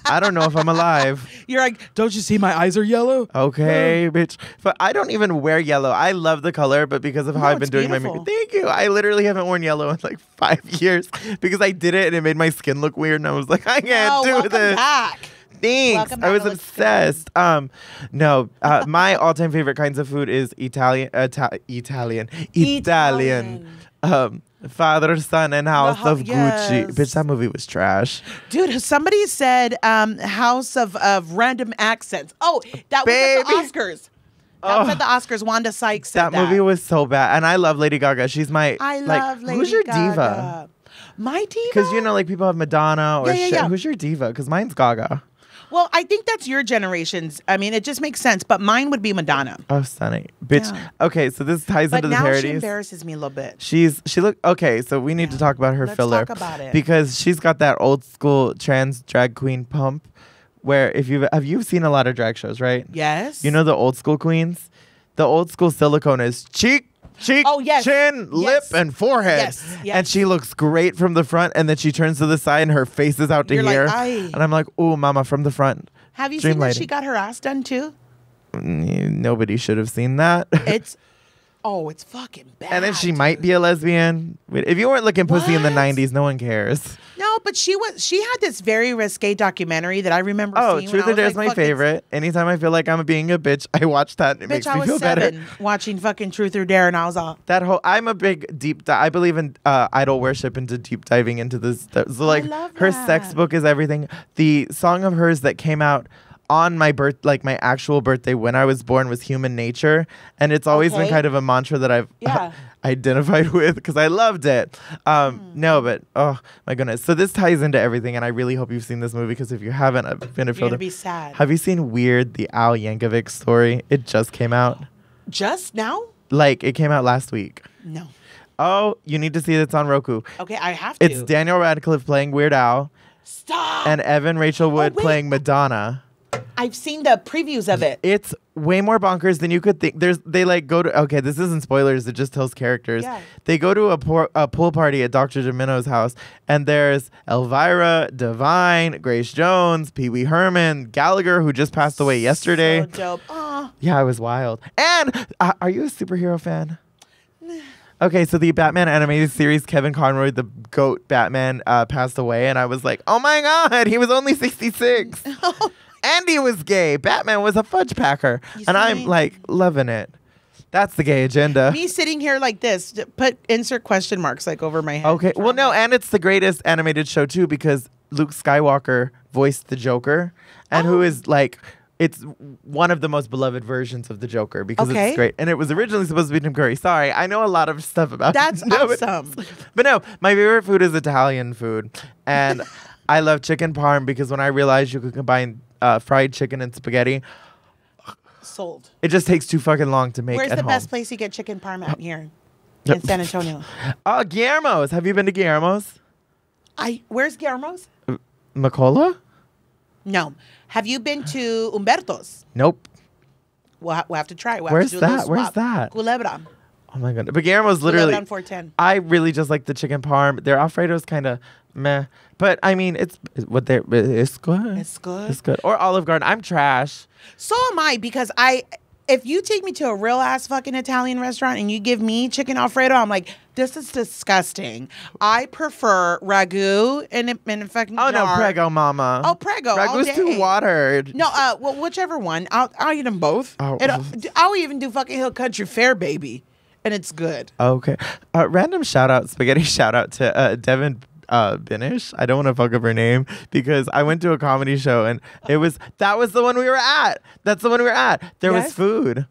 I don't know if I'm alive. You're like, don't you see my eyes are yellow? Okay, bitch. But I don't even wear yellow. I love the color, but because of how No, I've been doing my makeup, thank you. I literally haven't worn yellow in like five years because I did it and it made my skin look weird, and I was like, I can't No, do welcome this. back. Thanks. I was obsessed. Um, no, uh, my all-time favorite kinds of food is Italian, Ita- Italian, Italian. Italian. Um, Father, Son, and House ho- of Gucci. yes. Bitch, that movie was trash. Dude, somebody said um, House of, of Random Accents. Oh, that was at the Oscars. That was Oh. at the Oscars. Wanda Sykes said That, movie was so bad, and I love Lady Gaga. She's my I like. love Lady Gaga. who's your Gaga. diva? My diva? Because you know, like people have Madonna or Yeah, yeah, shit. yeah. Who's your diva? Because mine's Gaga. Well, I think that's your generation's. I mean, it just makes sense. But mine would be Madonna. Oh, stunning, bitch. Yeah. Okay, so this ties But into the now she parodies. embarrasses me a little bit. She's she look okay, so we need to talk about her Let's filler talk about it. because she's got that old school trans drag queen pump. Where if you have you seen a lot of drag shows, right? Yes. You know the old school queens. The old school silicone is cheek, cheek, Oh, yes. chin, lip, and forehead. Yes, yes. And she looks great from the front, and then she turns to the side, and her face is out to You're here. "Aye." and I'm like, "Oh, mama, from the front." Have you Dream seen that she got her ass done too? Mm, Nobody should have seen that. It's oh, it's fucking bad. and then she might be a lesbian. If you weren't looking pussy in the '90s, no one cares. No, but she was. She had this very risque documentary that I remember. Oh, Truth or Dare is like, my favorite. Anytime I feel like I'm being a bitch, I watch that. And it Bitch, makes I was feel seven better. watching fucking Truth or Dare, and I was all. That whole I'm a big deep. Di- I believe in uh, idol worship into deep diving into this. stuff. So like her sex book is everything. The song of hers that came out on my birth, like my actual birthday when I was born, was Human Nature, and it's always been kind of a mantra that I've Yeah. identified with because I loved it. Um, Hmm. No, but oh my goodness. So this ties into everything, and I really hope you've seen this movie because if you haven't, I've been a gonna be sad. Have you seen Weird, the Al Yankovic story? It just came out. Just now? Like it came out last week. No. Oh, you need to see it. It's on Roku. Okay, I have to. It's Daniel Radcliffe playing Weird Al Stop. and Evan Rachel Wood Oh, playing Madonna. I've seen the previews of it. It's way more bonkers than you could think. There's they like go to okay, this isn't spoilers, it just tells characters. Yeah. They go to a, por- a pool party at Dr. Demento's house and there's Elvira, Divine, Grace Jones, Pee Wee Herman, Gallagher who just passed away yesterday. So dope. Aw. Yeah, it was wild. And uh, are you a superhero fan? Okay, so the Batman animated series, Kevin Conroy, the goat Batman, uh, passed away, and I was like, oh my god, he was only 66. and he was gay. Batman was a fudge packer. You And I'm like, loving it. That's the gay agenda. Me sitting here like this, put insert question marks like over my head. Okay, well, no, and it's the greatest animated show too because Luke Skywalker voiced the Joker, and who Oh. is like, it's one of the most beloved versions of the Joker because Okay. it's great. And it was originally supposed to be Tim Curry. Sorry, I know a lot of stuff about That's No, but- awesome. But no, my favorite food is Italian food, and I love chicken parm because when I realized you could combine uh, fried chicken and spaghetti, Sold. it just takes too fucking long to make Where's the home. best place you get chicken parm out here? In San Antonio. Oh, Guillermo's. Have you been to Guillermo's? I where's Guillermo's? Macola? No. Have you been to Umberto's? Nope. We'll, ha- we'll have to try. We'll have Where's to do a that? Where's that? Culebra. Oh my god. But Guillermo's literally. Culebra on 410. I really just like the chicken parm. Their Alfredo's kind of meh. But I mean, it's what they're it's good. It's good. It's good. Or Olive Garden. I'm trash. So am I because I. If you take me to a real ass fucking Italian restaurant and you give me chicken Alfredo, I'm like, this is disgusting. I prefer ragu in a, in a fucking Oh no, prego, mama. Oh, prego Ragu's too watered. No, uh, well, whichever one. I'll I'll eat them both. Oh. It'll- I'll even do fucking Hill Country Fare, baby, and it's good. Okay. Uh, random shout out, spaghetti shout out to uh, Devin uh, Binish. I don't want to fuck up her name because I went to a comedy show and it was that was the one we were at. That's the one we were at. There Yes? was food.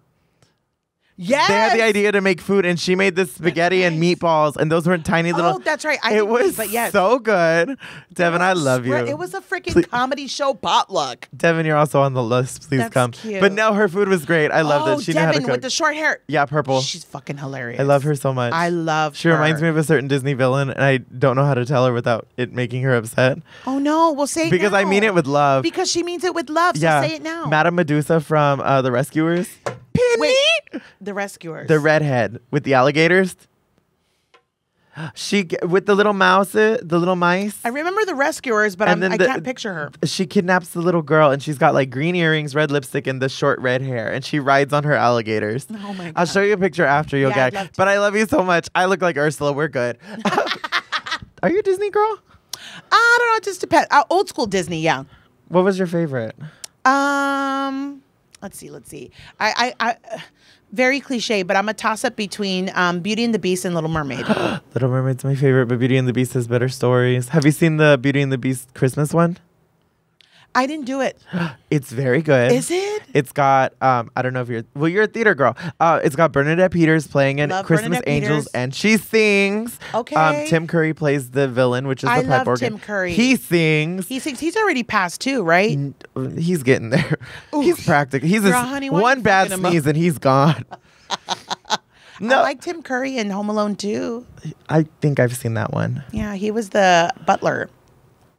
Yes, They had the idea to make food and she made this spaghetti and meatballs and those were tiny little. Oh, that's right. I it was but yes. so good. Devin, I love you. It was a freaking Please- comedy show potluck. Devin, you're also on the list. Please That's come. cute. But no, her food was great. I loved oh, it. She knew how to Devin cook. with the short hair. yeah, purple. She's fucking hilarious. I love her so much. I love. She reminds me of a certain Disney villain, and I don't know how to tell her without it making her upset. Oh no, we'll say it Because I mean it with love. Because she means it with love. So yeah, say it now. Madame Medusa from uh, The Rescuers. Penny, Wait, the rescuers. the redhead with the alligators. She with the little mouse, uh, the little mice. I remember the rescuers, but And I'm, then I can't picture her. she kidnaps the little girl, and she's got like green earrings, red lipstick, and the short red hair, and she rides on her alligators. Oh my I'll show you a picture after you'll Yeah, get. But I love you so much. I look like Ursula. We're good. Are you a Disney girl? I don't know. It just depends. Uh, old school Disney, yeah. What was your favorite? Um, let's see, let's see. I, I, I very cliche, but I'm a toss up between um, Beauty and the Beast and Little Mermaid. Little Mermaid's my favorite, but Beauty and the Beast has better stories. Have you seen the Beauty and the Beast Christmas one? I didn't do it. It's very good. Is it? It's got um I don't know if you're well you're a theater girl. Uh it's got Bernadette Peters playing in Love Christmas Bernadette Angels Peters. and she sings. Okay. Um Tim Curry plays the villain, which is I the pipe love organ. Tim Curry. He sings. He sings. He's already passed too, right? he's getting there. He's practical. He's a, Girl, honey, one bad sneeze and he's gone. no, I like Tim Curry in Home Alone too. I think I've seen that one. Yeah, he was the butler.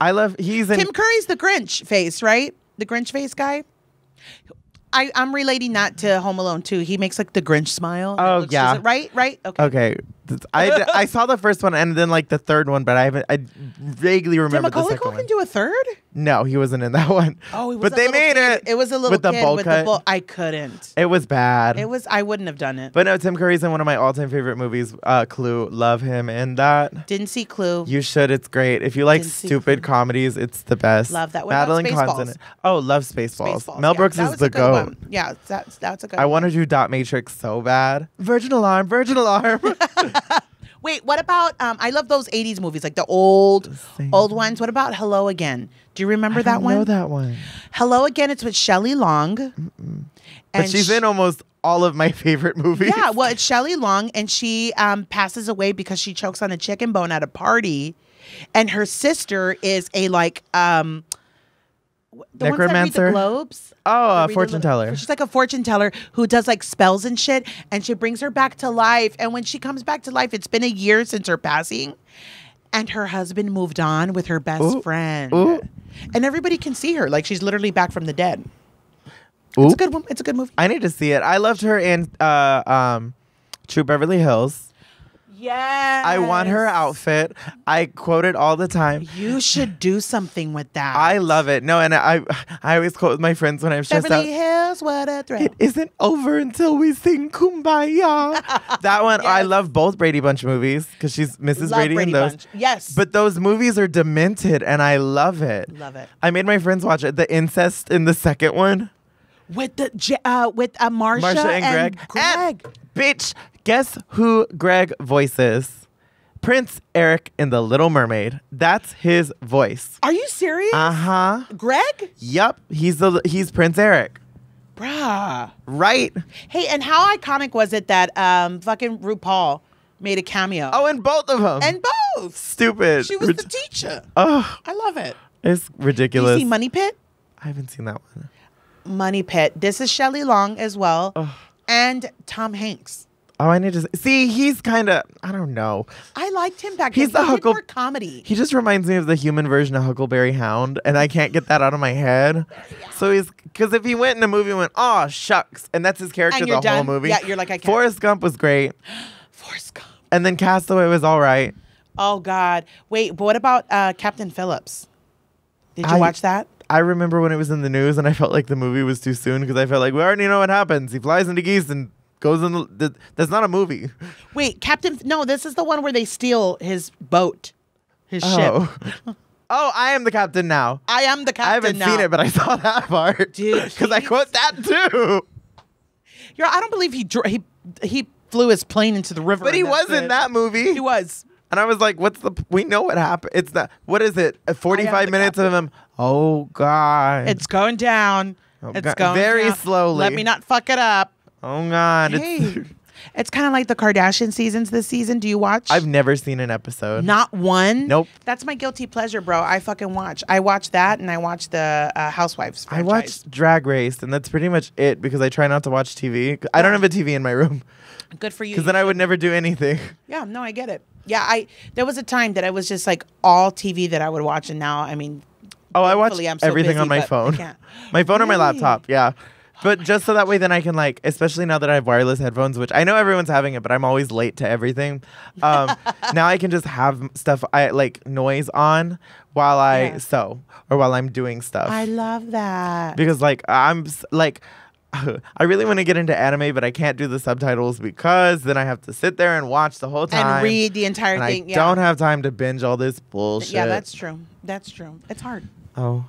I love. He's in. Tim Curry's the Grinch face, right? The Grinch face guy. I, I'm relating that to Home Alone too. He makes like the Grinch smile. Oh, yeah. just- right, right. Okay. Okay, I, I saw the first one and then like the third one, but I haven't. I vaguely Did remember the Macaulay second Culkin one. do a third? No, he wasn't in that one. Oh, but they made kid. it. It was a little with the bowl with cut. the bowl. I couldn't. It was bad. It was. I wouldn't have done it. But no, Tim Curry's in one of my all-time favorite movies, uh, Clue. Love him in that. Didn't see Clue. You should. It's great. If you like Didn't stupid comedies, it's the best. Love that. What Madeline Kahn's in it. Oh, love Spaceballs. Spaceballs, Mel yeah. Brooks is the goat. one. Yeah, that's that's a good. I one. want to do Dot Matrix so bad. Virgin Alarm, Virgin Alarm. Wait, what about? Um, I love those '80s movies, like the old, old ones. What about Hello Again? Do you remember I that one? know that one. Hello Again. It's with Shelley Long. But she's she- in almost all of my favorite movies. Yeah, well, it's Shelley Long, and she um, passes away because she chokes on a chicken bone at a party, and her sister is a like um, the ones that read Necromancer? the globes. Oh, a fortune little- teller. She's like a fortune teller who does like spells and shit, and she brings her back to life. And when she comes back to life, it's been a year since her passing, and her husband moved on with her best Ooh. friend, Ooh. and everybody can see her like she's literally back from the dead. Ooh. It's a good. It's a good movie. I need to see it. I loved her in uh, um, Troop Beverly Hills. Yes, I want her outfit. I quote it all the time. You should do something with that. I love it. No, and I I always quote with my friends when I'm stressed Beverly out. Hills, what a thrill. It isn't over until we sing Kumbaya. that one, I love both Brady Bunch movies because she's Mrs. Love Brady, Brady in those. Bunch. Yes. But those movies are demented, and I love it. Love it. I made my friends watch it. The incest in the second one. with the J- uh, with uh, Marsha, Marsha and, Greg. Greg. And, bitch, guess who Greg voices? Prince Eric in The Little Mermaid. That's his voice. Are you serious? Uh huh. Greg? Yup. He's the he's Prince Eric. Bruh. Right. Hey, and how iconic was it that um fucking RuPaul made a cameo? Oh, and both of them. and both. stupid. She was Rid- the teacher. Oh, I love it. it's Do you ridiculous. see Money Pit? I haven't seen that one. Money Pit. This is Shelley Long as well. And Tom Hanks. Oh, I need to see. He's kind of. I don't know. I liked him back He's then. the he Huckle- comedy. He just reminds me of the human version of Huckleberry Hound, and I can't get that out of my head. So he's because if he went in a movie and went, oh shucks, and that's his character the you're whole movie. Yeah, you're like, I can't. Forrest Gump was great, Forrest Gump. and then Castaway was all right. Oh God. Wait, but what about uh, Captain Phillips? Did you I- watch that? I remember when it was in the news, and I felt like the movie was too soon because I felt like we already know what happens. He flies into geese and goes in. The, th- that's not a movie. Wait, Captain. No, this is the one where they steal his boat, his ship. Oh, oh, I am the captain now. I am the captain I haven't now. seen it, but I saw that part, Dude, because I quote that too. You're, I don't believe he he he flew his plane into the river. But he was in that movie. He was. And I was like, what's the, we know what happened. It's not, what is it? 45 the minutes of him. Oh, God. It's going down. Oh, it's God. going Very down. slowly. Let me not fuck it up. Oh, God. Hey, It's, it's kind of like the Kardashian seasons this season. Do you watch? I've never seen an episode. not one. Nope. That's my guilty pleasure, bro. I fucking watch. I watch that, and I watch the uh, Housewives. I Franchise. watched Drag Race, and that's pretty much it because I try not to watch TV. I don't have a TV in my room Good for you. because then I would never do anything. Yeah, no, I get it. Yeah, I there was a time that I was just like all TV that I would watch, and now I mean, Oh, I watch so everything busy, on my phone. My phone or my laptop, yeah. But just so that way, then I can like, especially now that I have wireless headphones, which I know everyone's having it, but I'm always late to everything. Um, now I can just have stuff I like noise on while I Yeah. sew or while I'm doing stuff. I love that. because like I'm like. I really want to get into anime, but I can't do the subtitles because then I have to sit there and watch the whole time and read the entire thing. I yeah. don't have time to binge all this bullshit. Yeah, that's true. That's true. It's hard. oh.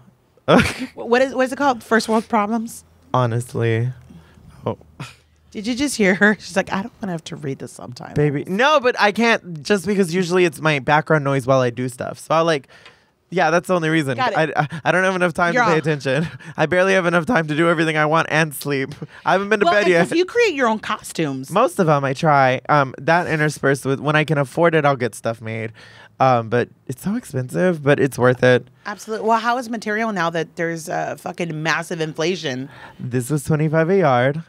What is what is it called? First world problems. Honestly, oh. Did you just hear her? She's like, I don't want to have to read the subtitles. baby. No, but I can't just because usually it's my background noise while I do stuff. So I like, yeah, that's the only reason. Got it. I, I I don't have enough time You're to pay off. attention. I barely have enough time to do everything I want and sleep. I haven't been to Well, bed yet. you create your own costumes, Most of them I try. Um, that interspersed with when I can afford it, I'll get stuff made. Um, but it's so expensive, but it's worth it. absolutely. Well, how is material now that there's uh, fucking massive inflation? This was twenty five a yard,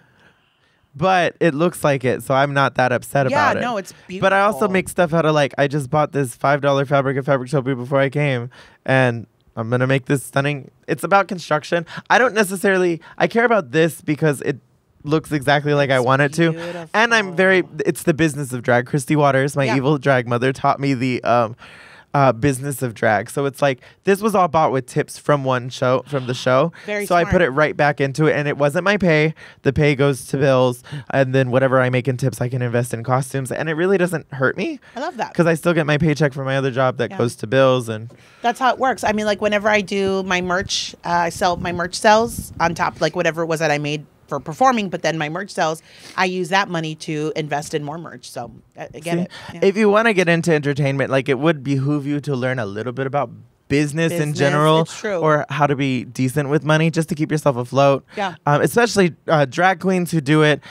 but it looks like it, so I'm not that upset Yeah, about it. Yeah, no, it's beautiful. But I also make stuff out of like I just bought this five dollar fabric at Fabrictopia before I came, and I'm gonna make this stunning. It's about construction. I don't necessarily I care about this because it looks exactly like I It's want it to, and I'm very. It's the business of drag. Christy Waters, my Yeah. evil drag mother, taught me the um. Uh, business of drag. So it's like this was all bought with tips from one show from the show. Very so I put it right back into it, and it wasn't my pay. The pay goes to bills, and then whatever I make in tips, I can invest in costumes, and it really doesn't hurt me I love that. because I still get my paycheck from my other job that Yeah. goes to bills and That's how it works. I mean, like whenever I do my merch, uh, I sell my merch sales on top, like whatever it was that I made for performing, but then my merch sales, I use that money to invest in more merch. So I, I get See, it. Yeah. If you want to get into entertainment, like it would behoove you to learn a little bit about business, in general, or how to be decent with money, just to keep yourself afloat. Yeah. Um, especially uh, drag queens who do it.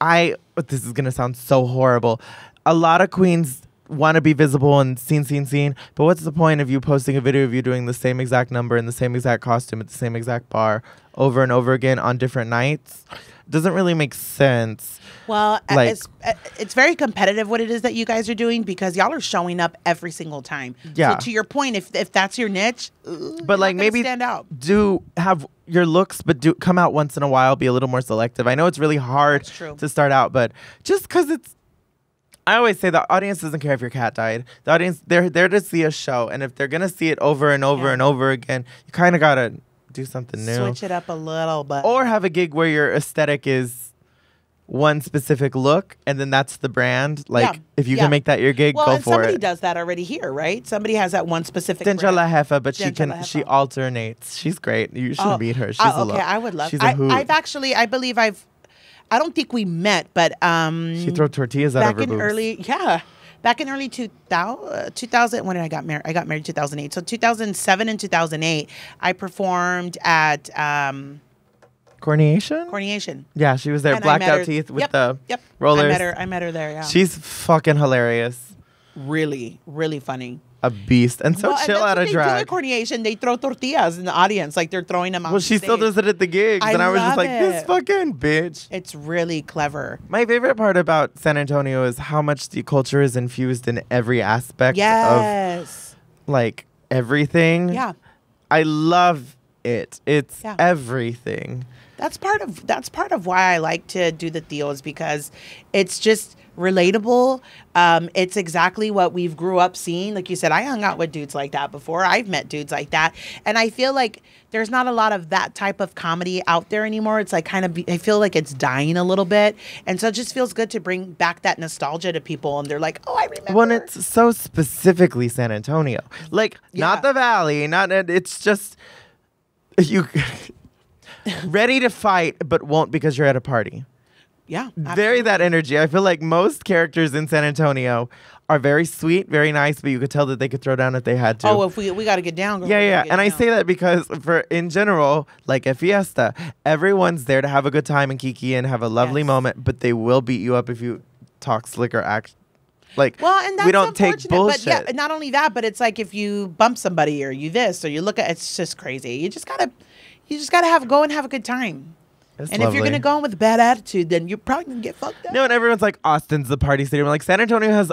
I this is gonna sound so horrible. A lot of queens want to be visible and seen, seen, seen. But what's the point of you posting a video of you doing the same exact number in the same exact costume at the same exact bar over and over again on different nights? Doesn't really make sense. Well, Like- it's, it's very competitive what it is that you guys are doing because y'all are showing up every single time. Yeah. So to your point, if if that's your niche, but like maybe stand out. do have your looks but do come out once in a while be a little more selective i know it's really hard to start out but just because it's i always say the audience doesn't care if your cat died the audience they're there to see a show and if they're gonna see it over and over Yeah. and over again you kind of gotta do something new Switch it up a little, but or have a gig where your aesthetic is one specific look and then that's the brand like Yeah. if you Yeah. can make that your gig well, go and for somebody it does that already here, right? Somebody has that one specific. Brand. Lahefa, but she can she alternates. She's great. You should Oh, meet her. She's oh, a lo- okay. I would love. She's a I, hoot. I've actually, I believe I've. I don't think we met, but um, She threw tortillas out of back her in boobs. early, yeah, back in early 2000, uh, 2000 when did I got married? I got married 2008. So 2007 and 2008, I performed at um, Corneation? Corneation. yeah, she was there. And Blacked out her- teeth with yep, the yep. rollers. I met her. I met her there. Yeah. She's fucking hilarious. really, really funny. A beast and so Well, chill out of they do at drag. coordination. They throw tortillas in the audience, like they're throwing them out. Well, she still does it at the gigs, I and I was just like, this it. fucking bitch. It's really clever. My favorite part about San Antonio is how much the culture is infused in every aspect of Yes. like everything. Yeah. I love it. It's Yeah. everything. That's part of that's part of why I like to do the Theos because it's just relatable. Um, it's exactly what we've grew up seeing. Like you said, I hung out with dudes like that before. I've met dudes like that, and I feel like there's not a lot of that type of comedy out there anymore. It's like kind of I feel like it's dying a little bit, and so it just feels good to bring back that nostalgia to people, and they're like, oh, I remember. When it's so specifically San Antonio, like not the Valley, not it's just you ready to fight, but won't because you're at a party. Yeah, Very that energy. I feel like most characters in San Antonio are very sweet, very nice, but you could tell that they could throw down if they had to. Oh, if we we got to get down. girl, yeah, yeah, and I say that because for in general, like a fiesta, everyone's there to have a good time and kiki and have a lovely Yes. moment, but they will beat you up if you talk slick or act like Well, and that's we don't take bullshit. But yeah, not only that, but it's like if you bump somebody or you this or you look at it's just crazy. You just gotta you just gotta have go and have a good time. It's and if you're gonna go in with a bad attitude, then you're probably gonna get fucked up. No, and everyone's like, Austin's the party city. I'm like, San Antonio has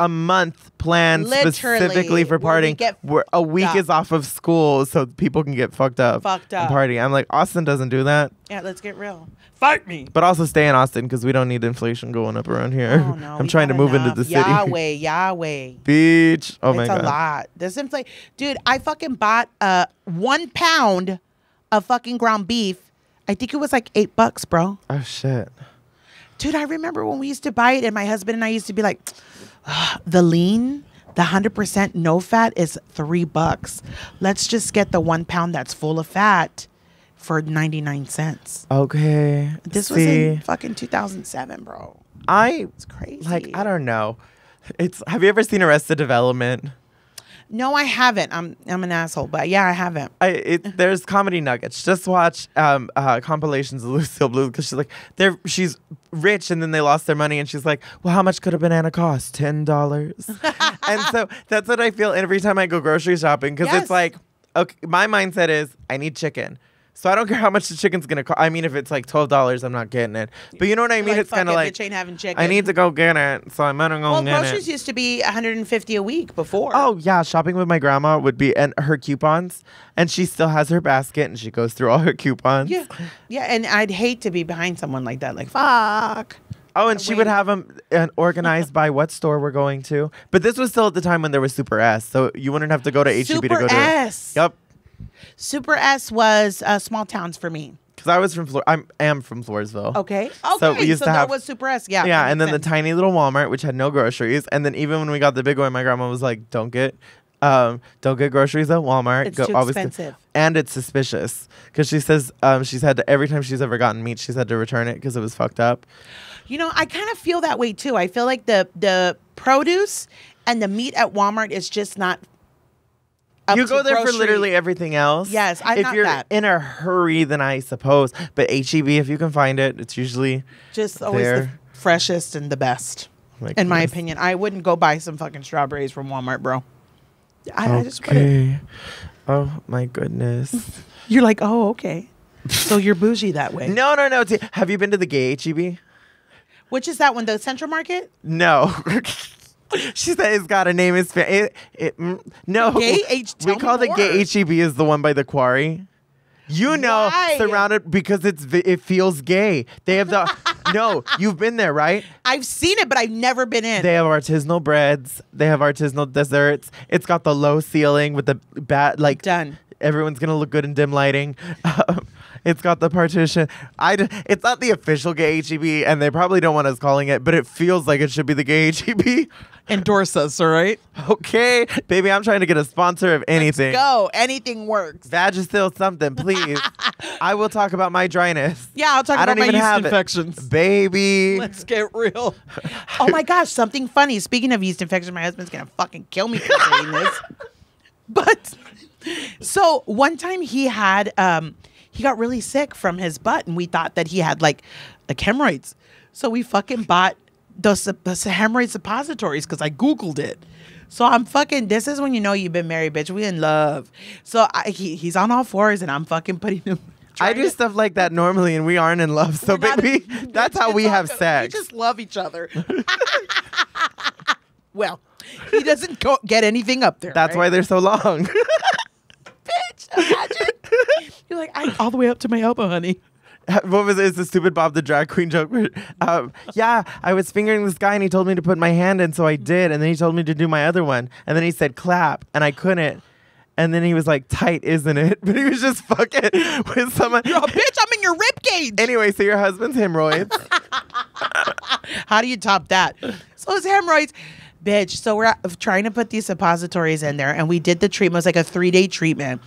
a month planned Literally, specifically for we partying. get Where a week up. is off of school so people can get fucked up. Fucked and up. party. I'm like, Austin doesn't do that. Yeah, let's get real. Fight me. But also stay in Austin because we don't need inflation going up around here. Oh no, I'm trying to move into enough. the city. Yahweh, Yahweh. Beach. Oh my it's god. a lot. This inflate, dude. I fucking bought uh one pound of fucking ground beef. I think it was like eight bucks, bro. Oh shit. Dude, I remember when we used to buy it, and my husband and I used to be like, "Ah, the lean, the 100% no fat is three bucks. Let's just get the one pound that's full of fat for 99 cents. Okay. This was in fucking 2007, bro. I It's crazy. like I don't know. It's have you ever seen Arrested Development? No, I haven't. I'm I'm an asshole, but yeah, I haven't. I it, there's comedy nuggets. Just watch um, uh, compilations of Lucille Bluth because she's like they're she's rich and then they lost their money and she's like, well, how much could a banana cost? Ten dollars. and so that's what I feel every time I go grocery shopping because Yes. it's like, okay, my mindset is I need chicken. So I don't care how much the chicken's gonna cost. I mean, if it's like twelve dollars, I'm not getting it. But you know what I mean? Like, it's kind of it, like bitch ain't having chicken. I need to go get it, so I'm gonna go Well, get groceries used to be 150 a week before. Oh yeah, shopping with my grandma would be and her coupons, and she still has her basket, and she goes through all her coupons. yeah, yeah. And I'd hate to be behind someone like that. Like fuck. Oh, and she would have them uh, organized by what store we're going to. But this was still at the time when there was Super S, so you wouldn't have to go to HEB to Super go to. S. Yep, Super S was uh, small towns for me. because I was from Flor- I am from Floresville. Okay. Okay. So we used to there have- was Super S. Yeah. Yeah, that and then makes the sense. tiny little Walmart, which had no groceries, and then even when we got the big one, my grandma was like, "Don't get, um, don't get groceries at Walmart. It's too always get-" expensive. and it's suspicious because she says um, she's had to every time she's ever gotten meat, she's had to return it because it was fucked up. You know, I kind of feel that way too. I feel like the the produce and the meat at Walmart is just not. You go there for literally everything else. Yes, I'm if not you're that. in a hurry, then I suppose. But HEB, if you can find it, it's usually just always the freshest and the best. Oh my in my opinion, I wouldn't go buy some fucking strawberries from Walmart, bro. I, I just wouldn't. Okay. Oh my goodness. You're like, oh, okay. So you're bougie that way. no, no, no. Have you been to the gay HEB? Which is that one? The Central Market? No. she said it's got a name. It's fa- it, it, mm, no. Gay H- We call the gay. HEB is the one by the quarry. You know, Why? surrounded because it's it feels gay. They have the no. You've been there, right? I've seen it, but I've never been in. They have artisanal breads. They have artisanal desserts. It's got the low ceiling with the bat. like Done. Everyone's gonna look good in dim lighting. It's got the partition. I. d- It's not the official gay HEB, and they probably don't want us calling it, but it feels like it should be the gay HEB. Endorse us, all right? Okay, baby, I'm trying to get a sponsor of anything. Go. Anything works. Vagisil something, please. I will talk about my dryness. Yeah, I'll talk I about don't my even yeast have infections. it, baby. Let's get real. oh my gosh, something funny. Speaking of yeast infection, my husband's gonna fucking kill me for saying this. But so one time he had um he got really sick from his butt and we thought that he had like like hemorrhoids. So we fucking bought those, those hemorrhoid suppositories because I googled it. So I'm fucking. This is when you know you've been married, bitch. We in love. So I, he, he's on all fours, and I'm fucking putting him. I do to- stuff like that normally, and we aren't in love. So, baby, that's how we have sex. We just love each other. well, he doesn't go, get anything up there. That's why they're so long. bitch. Imagine. You're like I, all the way up to my elbow, honey. what was it? It's the stupid Bob the drag queen joke. Um, yeah, I was fingering this guy and he told me to put my hand in, so I did. And then he told me to do my other one. And then he said clap, and I couldn't. And then he was like, tight, isn't it? But he was just fucking with someone. Oh, bitch, I'm in your rib cage. Anyway, so your husband's hemorrhoids. How do you top that? So it's hemorrhoids. Bitch, so we're trying to put these suppositories in there, and we did the treatment. It was like a three day treatment.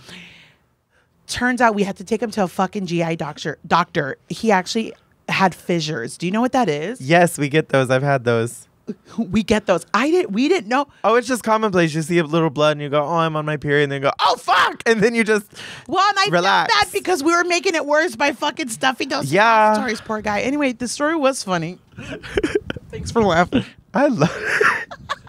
Turns out we had to take him to a fucking GI doctor. Doctor, he actually had fissures. Do you know what that is? yes, we get those. I've had those. We get those. I didn't. We didn't know. Oh, it's just commonplace. You see a little blood and you go, oh, I'm on my period. And then you go, oh, fuck. And then you just, Well, and I Relax. bad because we were making it worse by fucking stuffing those Yeah. suppositories. Poor guy. Anyway, the story was funny. Thanks for laughing. I love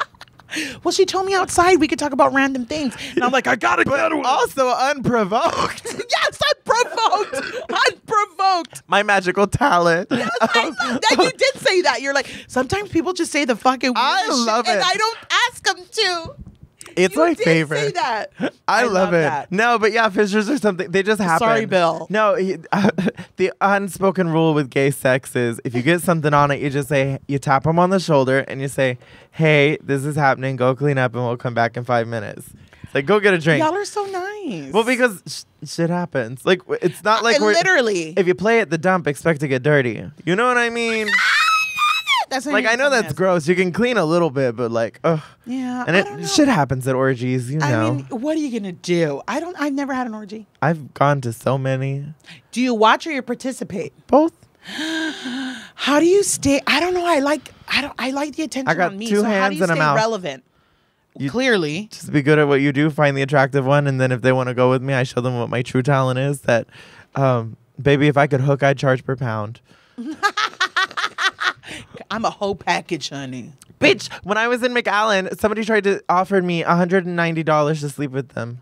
Well, she told me outside we could talk about random things, and I'm like, I gotta get one. Also unprovoked. yes, unprovoked, unprovoked. my magical talent. I know that you did say that. You're like, sometimes people just say the fucking. I love shit, and it. I don't ask them to. It's You my favorite. that. I, love, it. that. No, but yeah, fissures or something. They just happen. Sorry, Bill. No, he, the unspoken rule with gay sex is if you get something on it, you just say you tap them on the shoulder and you say, "Hey, this is happening. Go clean up, and we'll come back in five minutes." It's like go get a drink. Y'all are so nice. well, because sh- shit happens. Like it's not like Uh, we're literally. If you play at the dump, expect to get dirty. You know what I mean? that's like I know that's gross. You can clean a little bit, but like, ugh. Yeah, And it shit happens at orgies. You know. I mean, what are you gonna do? I don't. I've never had an orgy. I've gone to so many. Do you watch or you participate? Both. How do you stay? I don't know. I like. I don't. I like the attention I got on me. two so how hands do you and a stay mouth. relevant? You- Clearly, just be good at what you do, find the attractive one, and then if they want to go with me, I show them what my true talent is. That, um, baby, if I could hook, I'd charge per pound. I'm a whole package, honey. Bitch, when I was in McAllen, somebody tried to offer me $190 to sleep with them.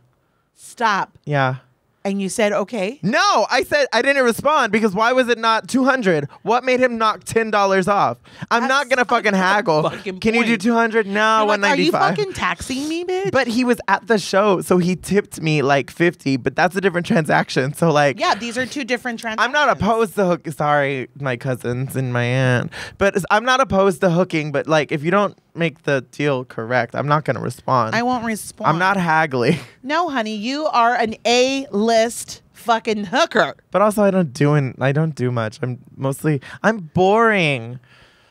Stop. Yeah. And you said okay. No, I said I didn't respond because why was it not 200? What made him knock $10 off? I'm not going to fucking haggle. fucking Can you do 200? No, You're like, Are you fucking taxing me, bitch? but he was at the show, so he tipped me like 50, but that's a different transaction. So like yeah, these are two different transactions. I'm not opposed to hook. Sorry, my cousins and my aunt, but I'm not opposed to hooking. But like, if you don't make the deal correct, I'm not gonna respond. I won't respond. I'm not haggling, No, honey, you are an A list fucking hooker. but also I don't do in, I don't do much. I'm mostly I'm boring.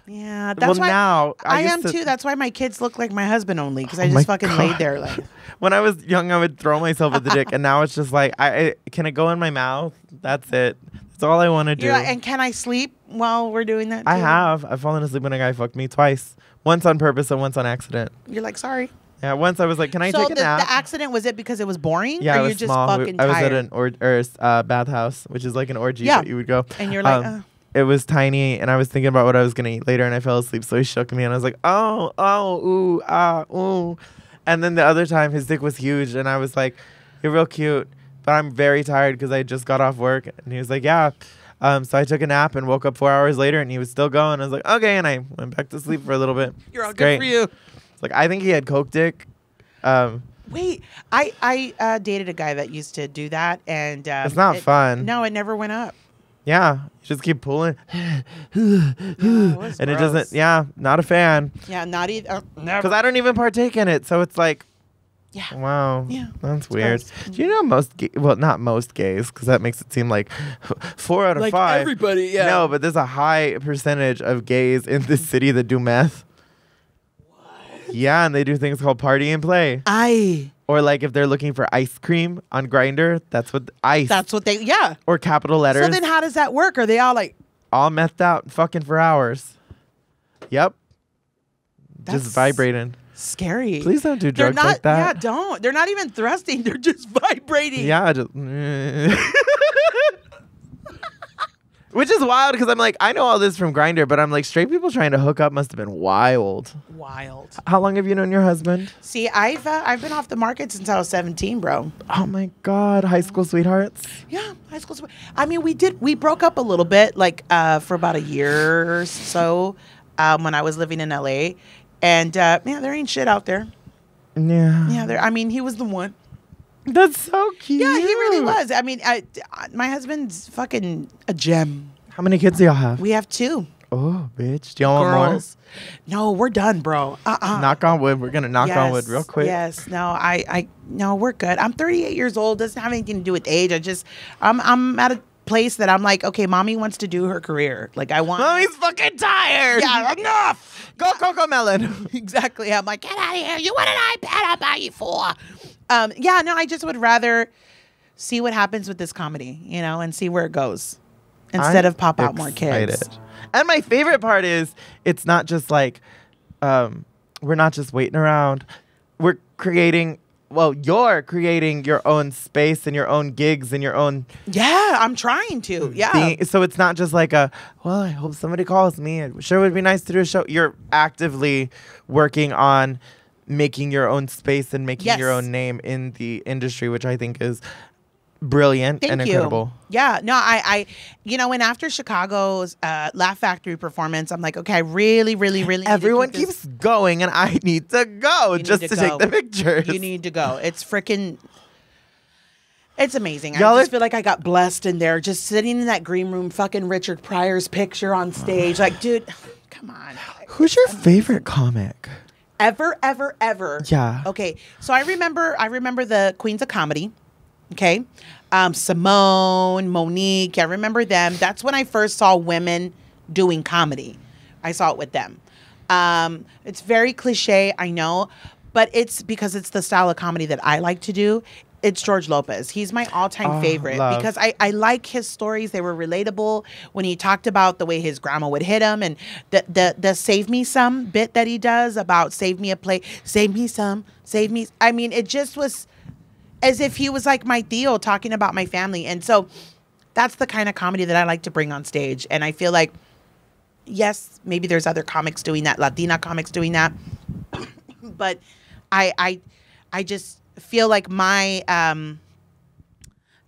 Yeah, that's well, why now I, I, am to- too. That's why my kids look like my husband only because I Oh just fucking God. laid there like. When I was young, I would throw myself at the dick, and now it's just like, I, I can it go in my mouth? That's it. That's all I want to do. Like, and can I sleep while we're doing that? I have. I've fallen asleep when a guy fucked me twice. Once on purpose and once on accident. You're like, sorry. Yeah, once I was like, "Can I so take the, a nap?" the accident was it because it was boring? Yeah, or it was you're just small. We- fucking I was tired? at an or, or uh, bathhouse, which is like an orgy Yeah. that you would go. And you're like, Um, uh. it was tiny, and I was thinking about what I was gonna eat later, and I fell asleep. So he shook me, and I was like, "Oh, oh, ooh, ah, ooh." And then the other time, his dick was huge, and I was like, "You're real cute, but I'm very tired because I just got off work." And he was like, "Yeah." Um, so I took a nap and woke up four hours later, and he was still going. I was like, "Okay," and I went back to sleep for a little bit. You're all It's good great. for you. It's like I think he had coke dick. Um, Wait, I I uh, dated a guy that used to do that, and um, It's not it- fun. No, it never went up. yeah, you just keep pulling. it was and it gross. doesn't. Yeah, not a fan Yeah, not even. Uh, never. because I don't even partake in it. So it's like, yeah. wow, Yeah, that's it's weird. gross. Do you know most? Ga- well, not most gays, because that makes it seem like four out of Like five. everybody, yeah. No, but there's a high percentage of gays in this city that do meth. What? Yeah, and they do things called party and play, I. or like if they're looking for ice cream on Grindr, that's what ice. That's what they. Yeah. or capital letters. So then, how does that work? Are they all like? all methed out, fucking for hours. Yep. That's Just vibrating. Scary. Please don't do They're drugs not. like that. Yeah, don't. They're not even thrusting. They're just vibrating. Yeah, just Which is wild because I'm like, I know all this from Grindr, but I'm like, straight people trying to hook up must have been wild. Wild. How long have you known your husband? See, I've uh, I've been off the market since I was 17, bro. Oh my God, high school sweethearts. Yeah, high school. I mean, we did we broke up a little bit, like uh, for about a year or so, um, when I was living in LA, and uh, man, there ain't shit out there. Yeah. Yeah, there. I mean, he was the one. That's so cute. Yeah, he really was. I mean, I, my husband's fucking a gem. How many kids do y'all have? We have two oh, bitch. Do y'all want more? No, we're done, bro. Uh uh more? Knock on wood. We're gonna knock on wood real quick. Yes. No, I, I, no, we're good. I'm 38 years old. Doesn't have anything to do with age. I just, I'm, I'm at a place that I'm like, okay, mommy wants to do her career. Like I want. Mommy's fucking tired. yeah, enough. Go Cocomelon. exactly. I'm like, get out of here. You want an iPad? I'll buy you four. Um, yeah, no, I just would rather see what happens with this comedy, you know, and see where it goes instead I'm of pop out more kids. And my favorite part is it's not just like um, we're not just waiting around. We're creating well, you're creating your own space and your own gigs and your own Yeah, I'm trying to. Yeah. thing. So it's not just like a well, I hope somebody calls me. It sure would be nice to do a show. You're actively working on making your own space and making your own name in the industry, which I think is brilliant Thank and you. incredible. Yeah, no, I, I, you know, and after Chicago's uh, Laugh Factory performance, I'm like, okay, I really, really, really. Everyone keep keeps going, and I need to go need just to to, go. take the pictures. You need to go. It's freaking. It's amazing. Y'all I just are- feel like I got blessed in there, just sitting in that green room, fucking Richard Pryor's picture on stage. Like, dude, come on. Who's your favorite comic? Ever, ever, ever. Yeah. Okay. So I remember, I remember the Queens of Comedy. Okay. Um, Simone, Mo'Nique. I remember them. That's when I first saw women doing comedy. I saw it with them. Um, it's very cliche, I know, but it's because it's the style of comedy that I like to do. It's George Lopez. He's my all-time Oh, favorite love. because I, I like his stories. They were relatable when he talked about the way his grandma would hit him and the the the save me some bit that he does about save me a plate, save me some, save me. I mean, it just was as if he was like my Theo talking about my family. And so that's the kind of comedy that I like to bring on stage. And I feel like yes, maybe there's other comics doing that, Latina comics doing that. but I I I just feel like my um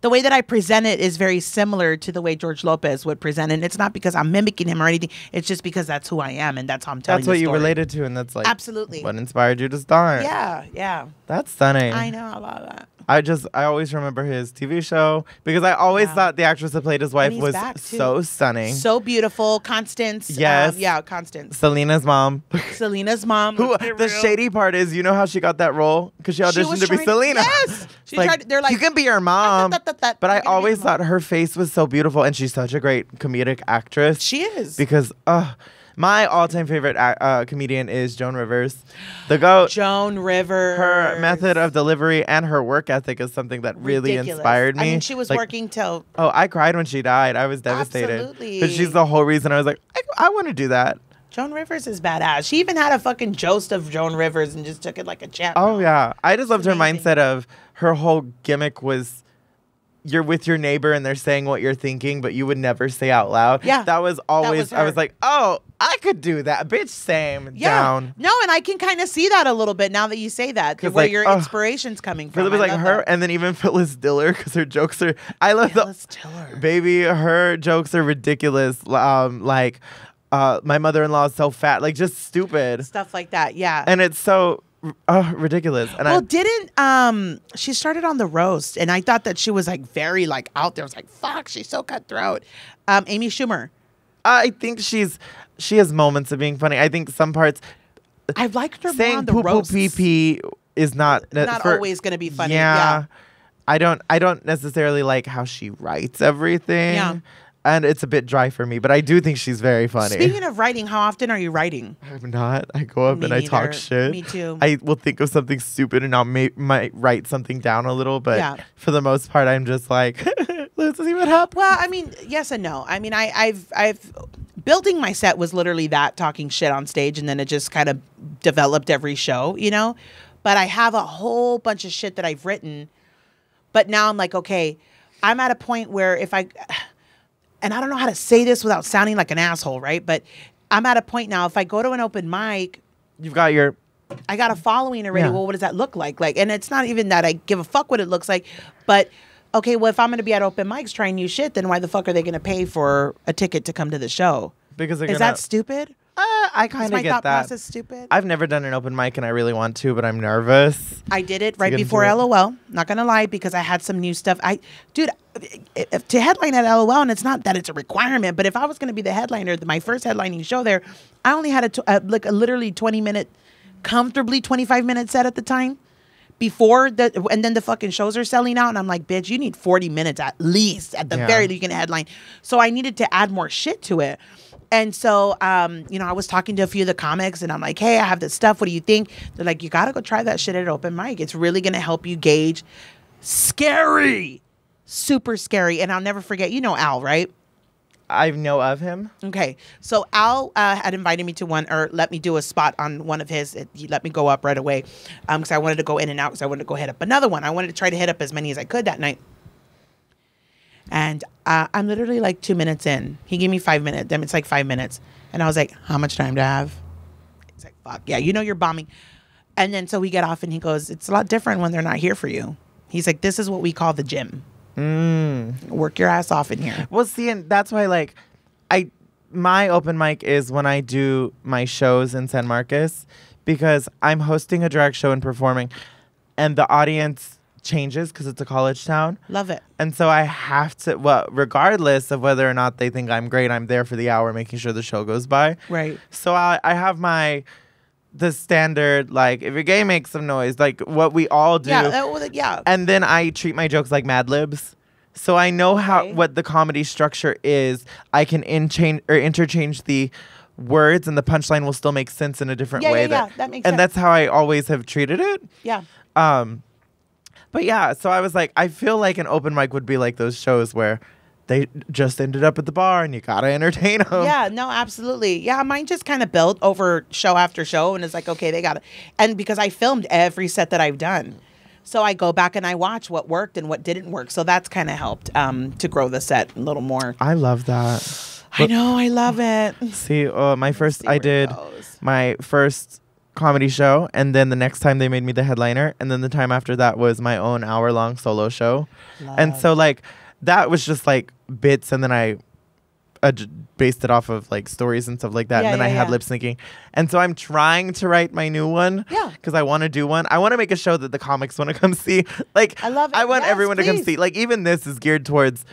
the way that I present it is very similar to the way George Lopez would present it. And it's not because I'm mimicking him or anything. It's just because that's who I am and that's how I'm telling That's what you related to, and that's like Absolutely. what inspired you to start. Yeah, yeah. That's stunning. I know. I love that. I just I always remember his TV show because I always thought the actress that played his wife was so stunning. So beautiful. Constance. um, Yes. yeah, Constance. Selena's mom. Selena's mom. Who the real. shady part is, you know how she got that role because she She auditioned was to be Selena. Yes! She Like, tried- they're like, you can be your mom, "That, that, that, but I can be your always thought her face was so beautiful, and she's such a great comedic actress. She is. because uh, my all-time favorite uh, comedian is Joan Rivers, the goat. Joan Rivers. her method of delivery and her work ethic is something that really Ridiculous. inspired me. I mean, she was Like, working till Oh, I cried when she died. I was devastated. Absolutely. But she's the whole reason I was like, I, I want to do that. Joan Rivers is badass. She even had a fucking jost of Joan Rivers and just took it like a champ. Oh yeah, I just loved her mindset of her whole gimmick was you're with your neighbor and they're saying what you're thinking, but you would never say out loud. Yeah, that was always. was I was like, oh, I could do that, bitch. Same yeah. down. No, and I can kind of see that a little bit now that you say that, where like, your inspiration's coming from. It was I like her, that. and then even Phyllis Diller because her jokes are. I love Phyllis the Diller. baby. Her jokes are ridiculous. Um, like, uh, my mother-in-law is so fat, like just stupid, Stuff like that. Yeah. and it's so uh, ridiculous. And well, I, didn't um she started on the roast, and I thought that she was like very like out there. I was like, fuck, she's so cutthroat. Um, Amy Schumer. I think she's she has moments of being funny. I think some parts I liked her more saying on the poo poo pee pee is not Not for- always gonna be funny, Yeah, yeah. I don't I don't necessarily like how she writes everything. Yeah. And it's a bit dry for me, but I do think she's very funny. Speaking of writing, how often are you writing? I'm not. I go up Me and I talk shit. Me too. I will think of something stupid and I'll may, might write something down a little, but Yeah. for the most part, I'm just like, let's see what happens. Well, I mean, yes and no. I mean, I, I've I've building my set was literally that talking shit on stage, and then it just kind of developed every show, you know. But I have a whole bunch of shit that I've written, but now I'm like, okay, I'm at a point where if I and I don't know how to say this without sounding like an asshole, right? But I'm at a point now. If I go to an open mic, You've got your I got a following already. Yeah. Well, what does that look like? Like, and it's not even that I give a fuck what it looks like, but okay, well, if I'm going to be at open mics trying new shit, then why the fuck are they going to pay for a ticket to come to the show? because they're Is gonna, that stupid? I kind of get thought that. process stupid? I've never done an open mic and I really want to, but I'm nervous. I did it right before. LOL. Not gonna lie, because I had some new stuff. I, dude, if, to headline at LOL, and it's not that it's a requirement, but if I was gonna be the headliner, my first headlining show there, I only had a, uh, like a literally twenty minute, comfortably twenty five minute set at the time. Before the and then the fucking shows are selling out, and I'm like, bitch, you need 40 minutes at least, at the Yeah. very least, you can headline. So I needed to add more shit to it. And so, um, you know, I was talking to a few of the comics and I'm like, hey, I have this stuff. What do you think? They're like, you got to go try that shit at open mic. It's really going to help you gauge. Scary. Super scary. And I'll never forget, you know Al, right? I know of him. Okay. So Al uh, had invited me to one or let me do a spot on one of his. It, he let me go up right away because I wanted to go in and out because I wanted to go hit up another one. I wanted to try to hit up as many as I could that night. And uh, I'm literally like two minutes in. He gave me five minutes. Then it's like five minutes. And I was like, how much time do I have? He's like, fuck. Yeah, you know you're bombing. And then so we get off and he goes, it's a lot different when they're not here for you. He's like, this is what we call the gym. Work your ass off in here. Well, see, and that's why, like, I my open mic is when I do my shows in San Marcos because I'm hosting a drag show and performing, and the audience changes because it's a college town. Love it. And so I have to, well, regardless of whether or not they think I'm great, I'm there for the hour making sure the show goes by. Right. So I, I have my, the standard, like, if you're gay, make some noise, like what we all do. Yeah. that- well, yeah. and then I treat my jokes like Mad Libs. So I know how what the comedy structure is. I can in change or interchange the words, and the punchline will still make sense in a different Yeah, way. yeah, yeah. That makes and sense. that's how I always have treated it. yeah. Um, but yeah, so I was like, I feel like an open mic would be like those shows where they just ended up at the bar and you gotta entertain them. Yeah, no, absolutely. Yeah, mine just kind of built over show after show, and it's like, okay, they got it. And because I filmed every set that I've done, so I go back and I watch what worked and what didn't work. So that's kind of helped um, to grow the set a little more. I love that. I know, I love it. See, uh, my first, I did my first comedy show, and then the next time they made me the headliner, and then the time after that was my own hour long solo show. and so, like, that was just like bits, and then I uh, based it off of like stories and stuff like that. Yeah, and then I had yeah. lip syncing. And so I'm trying to write my new one. Yeah. Because I want to do one. I want to make a show that the comics want to come see. Like, I love it. I want Yes, everyone to come see. Like, even this is geared towards,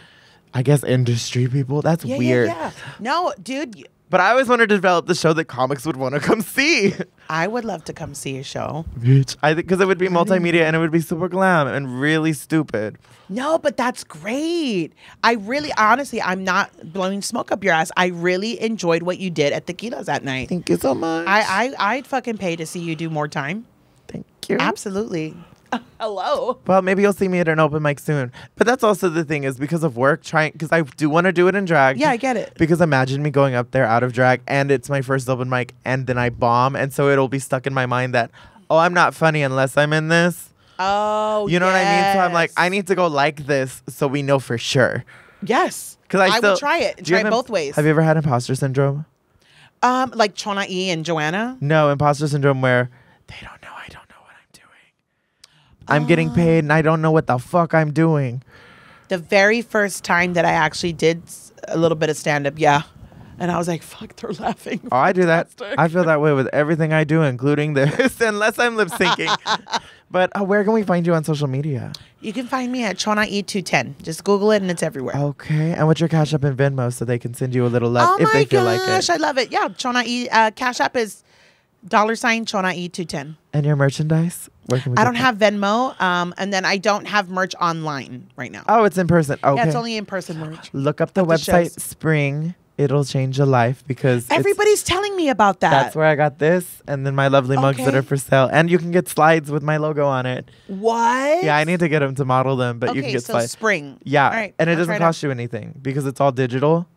I guess, industry people. That's Yeah, weird. yeah, yeah. No, dude, But I always wanted to develop the show that comics would want to come see. I would love to come see a show. Bitch. I think because it would be multimedia and it would be super glam and really stupid. No, but that's great. I really, honestly, I'm not blowing smoke up your ass. I really enjoyed what you did at Tequila's that night. Thank you so much. I, I, I'd fucking pay to see you do more time. thank you. Absolutely. Hello. Well, maybe you'll see me at an open mic soon. But that's also the thing is because of work, trying because I do want to do it in drag. Yeah, I get it. Because imagine me going up there out of drag and it's my first open mic and then I bomb and so it'll be stuck in my mind that oh I'm not funny unless I'm in this. Oh, You know what I mean? So I'm like. I need to go like this so we know for sure. Yes. Because I, I still, will try it and Do you try it both ways. Have you ever had imposter syndrome? Um, like Chona E and Joanna. No, imposter syndrome where they don't know I don't know what I'm doing. I'm getting paid and I don't know what the fuck I'm doing. The very first time that I actually did a little bit of stand up, yeah. And I was like, fuck, they're laughing. Oh, I do that. I feel that way with everything I do, including this, unless I'm lip syncing. but uh, where can we find you on social media? You can find me at Chona E210. Just Google it and it's everywhere. Okay. And what's your Cash App and Venmo so they can send you a little love Oh if they feel gosh, like it? Oh my gosh, I love it. Yeah, Chona E. Uh, Cash App is dollar sign Chona E210. and your merchandise? Where can we I don't that? have Venmo, um, and then I don't have merch online right now. Oh, it's in person. Okay. Yeah, it's only in person merch. Look up the website shows. Spring. It'll change your life because Everybody's telling me about that. that's where I got this and then my lovely mugs that are for sale. And you can get slides with my logo on it. what? Yeah, I need to get them to model them, but okay, you can get so slides. spring. Yeah, All right, and it doesn't cost you anything because it's all digital.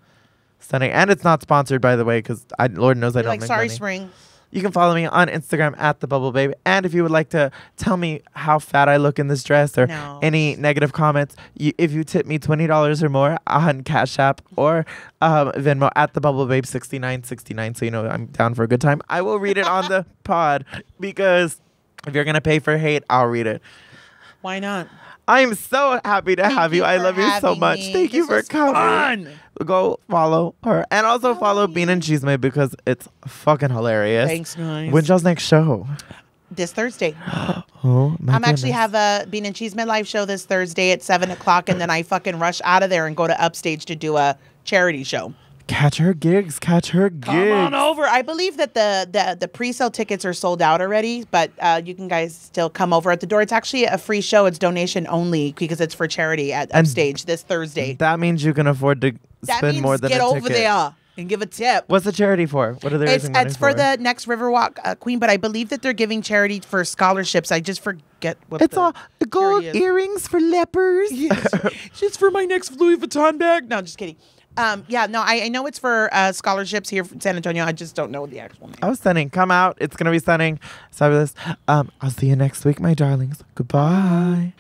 Stunning, and it's not sponsored by the way, because I Lord knows I You're don't like, sorry, money. spring. You can follow me on Instagram at the Bubble Babe. And if you would like to tell me how fat I look in this dress or No. any negative comments, you, if you tip me twenty dollars or more on Cash App or um, Venmo at the Bubble Babe sixty nine sixty nine, so you know I'm down for a good time. I will read it on the pod because if you're gonna pay for hate, I'll read it. Why not? I'm so happy to Thank have you. you I love you so much. me. Thank you for coming. fun. Go follow her and also follow Bean and Chisme because it's fucking hilarious. Thanks, guys. When's y'all's next show? This Thursday. Oh, my I'm actually have a Bean and Chisme live show this Thursday at seven o'clock, and then I fucking rush out of there and go to Upstage to do a charity show. Catch her gigs. Catch her gigs. Come on over. I believe that the the, the pre-sale tickets are sold out already, but uh, you can guys still come over at the door. It's actually a free show. It's donation only because it's for charity at And Upstage this Thursday. That means you can afford to That spend more than get a over ticket. there and give a tip. What's the charity for? What are they It's, raising money it's for the next Riverwalk uh, Queen, but I believe that they're giving charity for scholarships. I just forget what It's all gold earrings for lepers. just for my next Louis Vuitton bag. No, just kidding. Um, yeah, no, I, I know it's for uh, scholarships here in San Antonio. I just don't know the actual name. Oh, stunning. Come out. It's going to be stunning. Fabulous. Um, I'll see you next week, my darlings. Goodbye.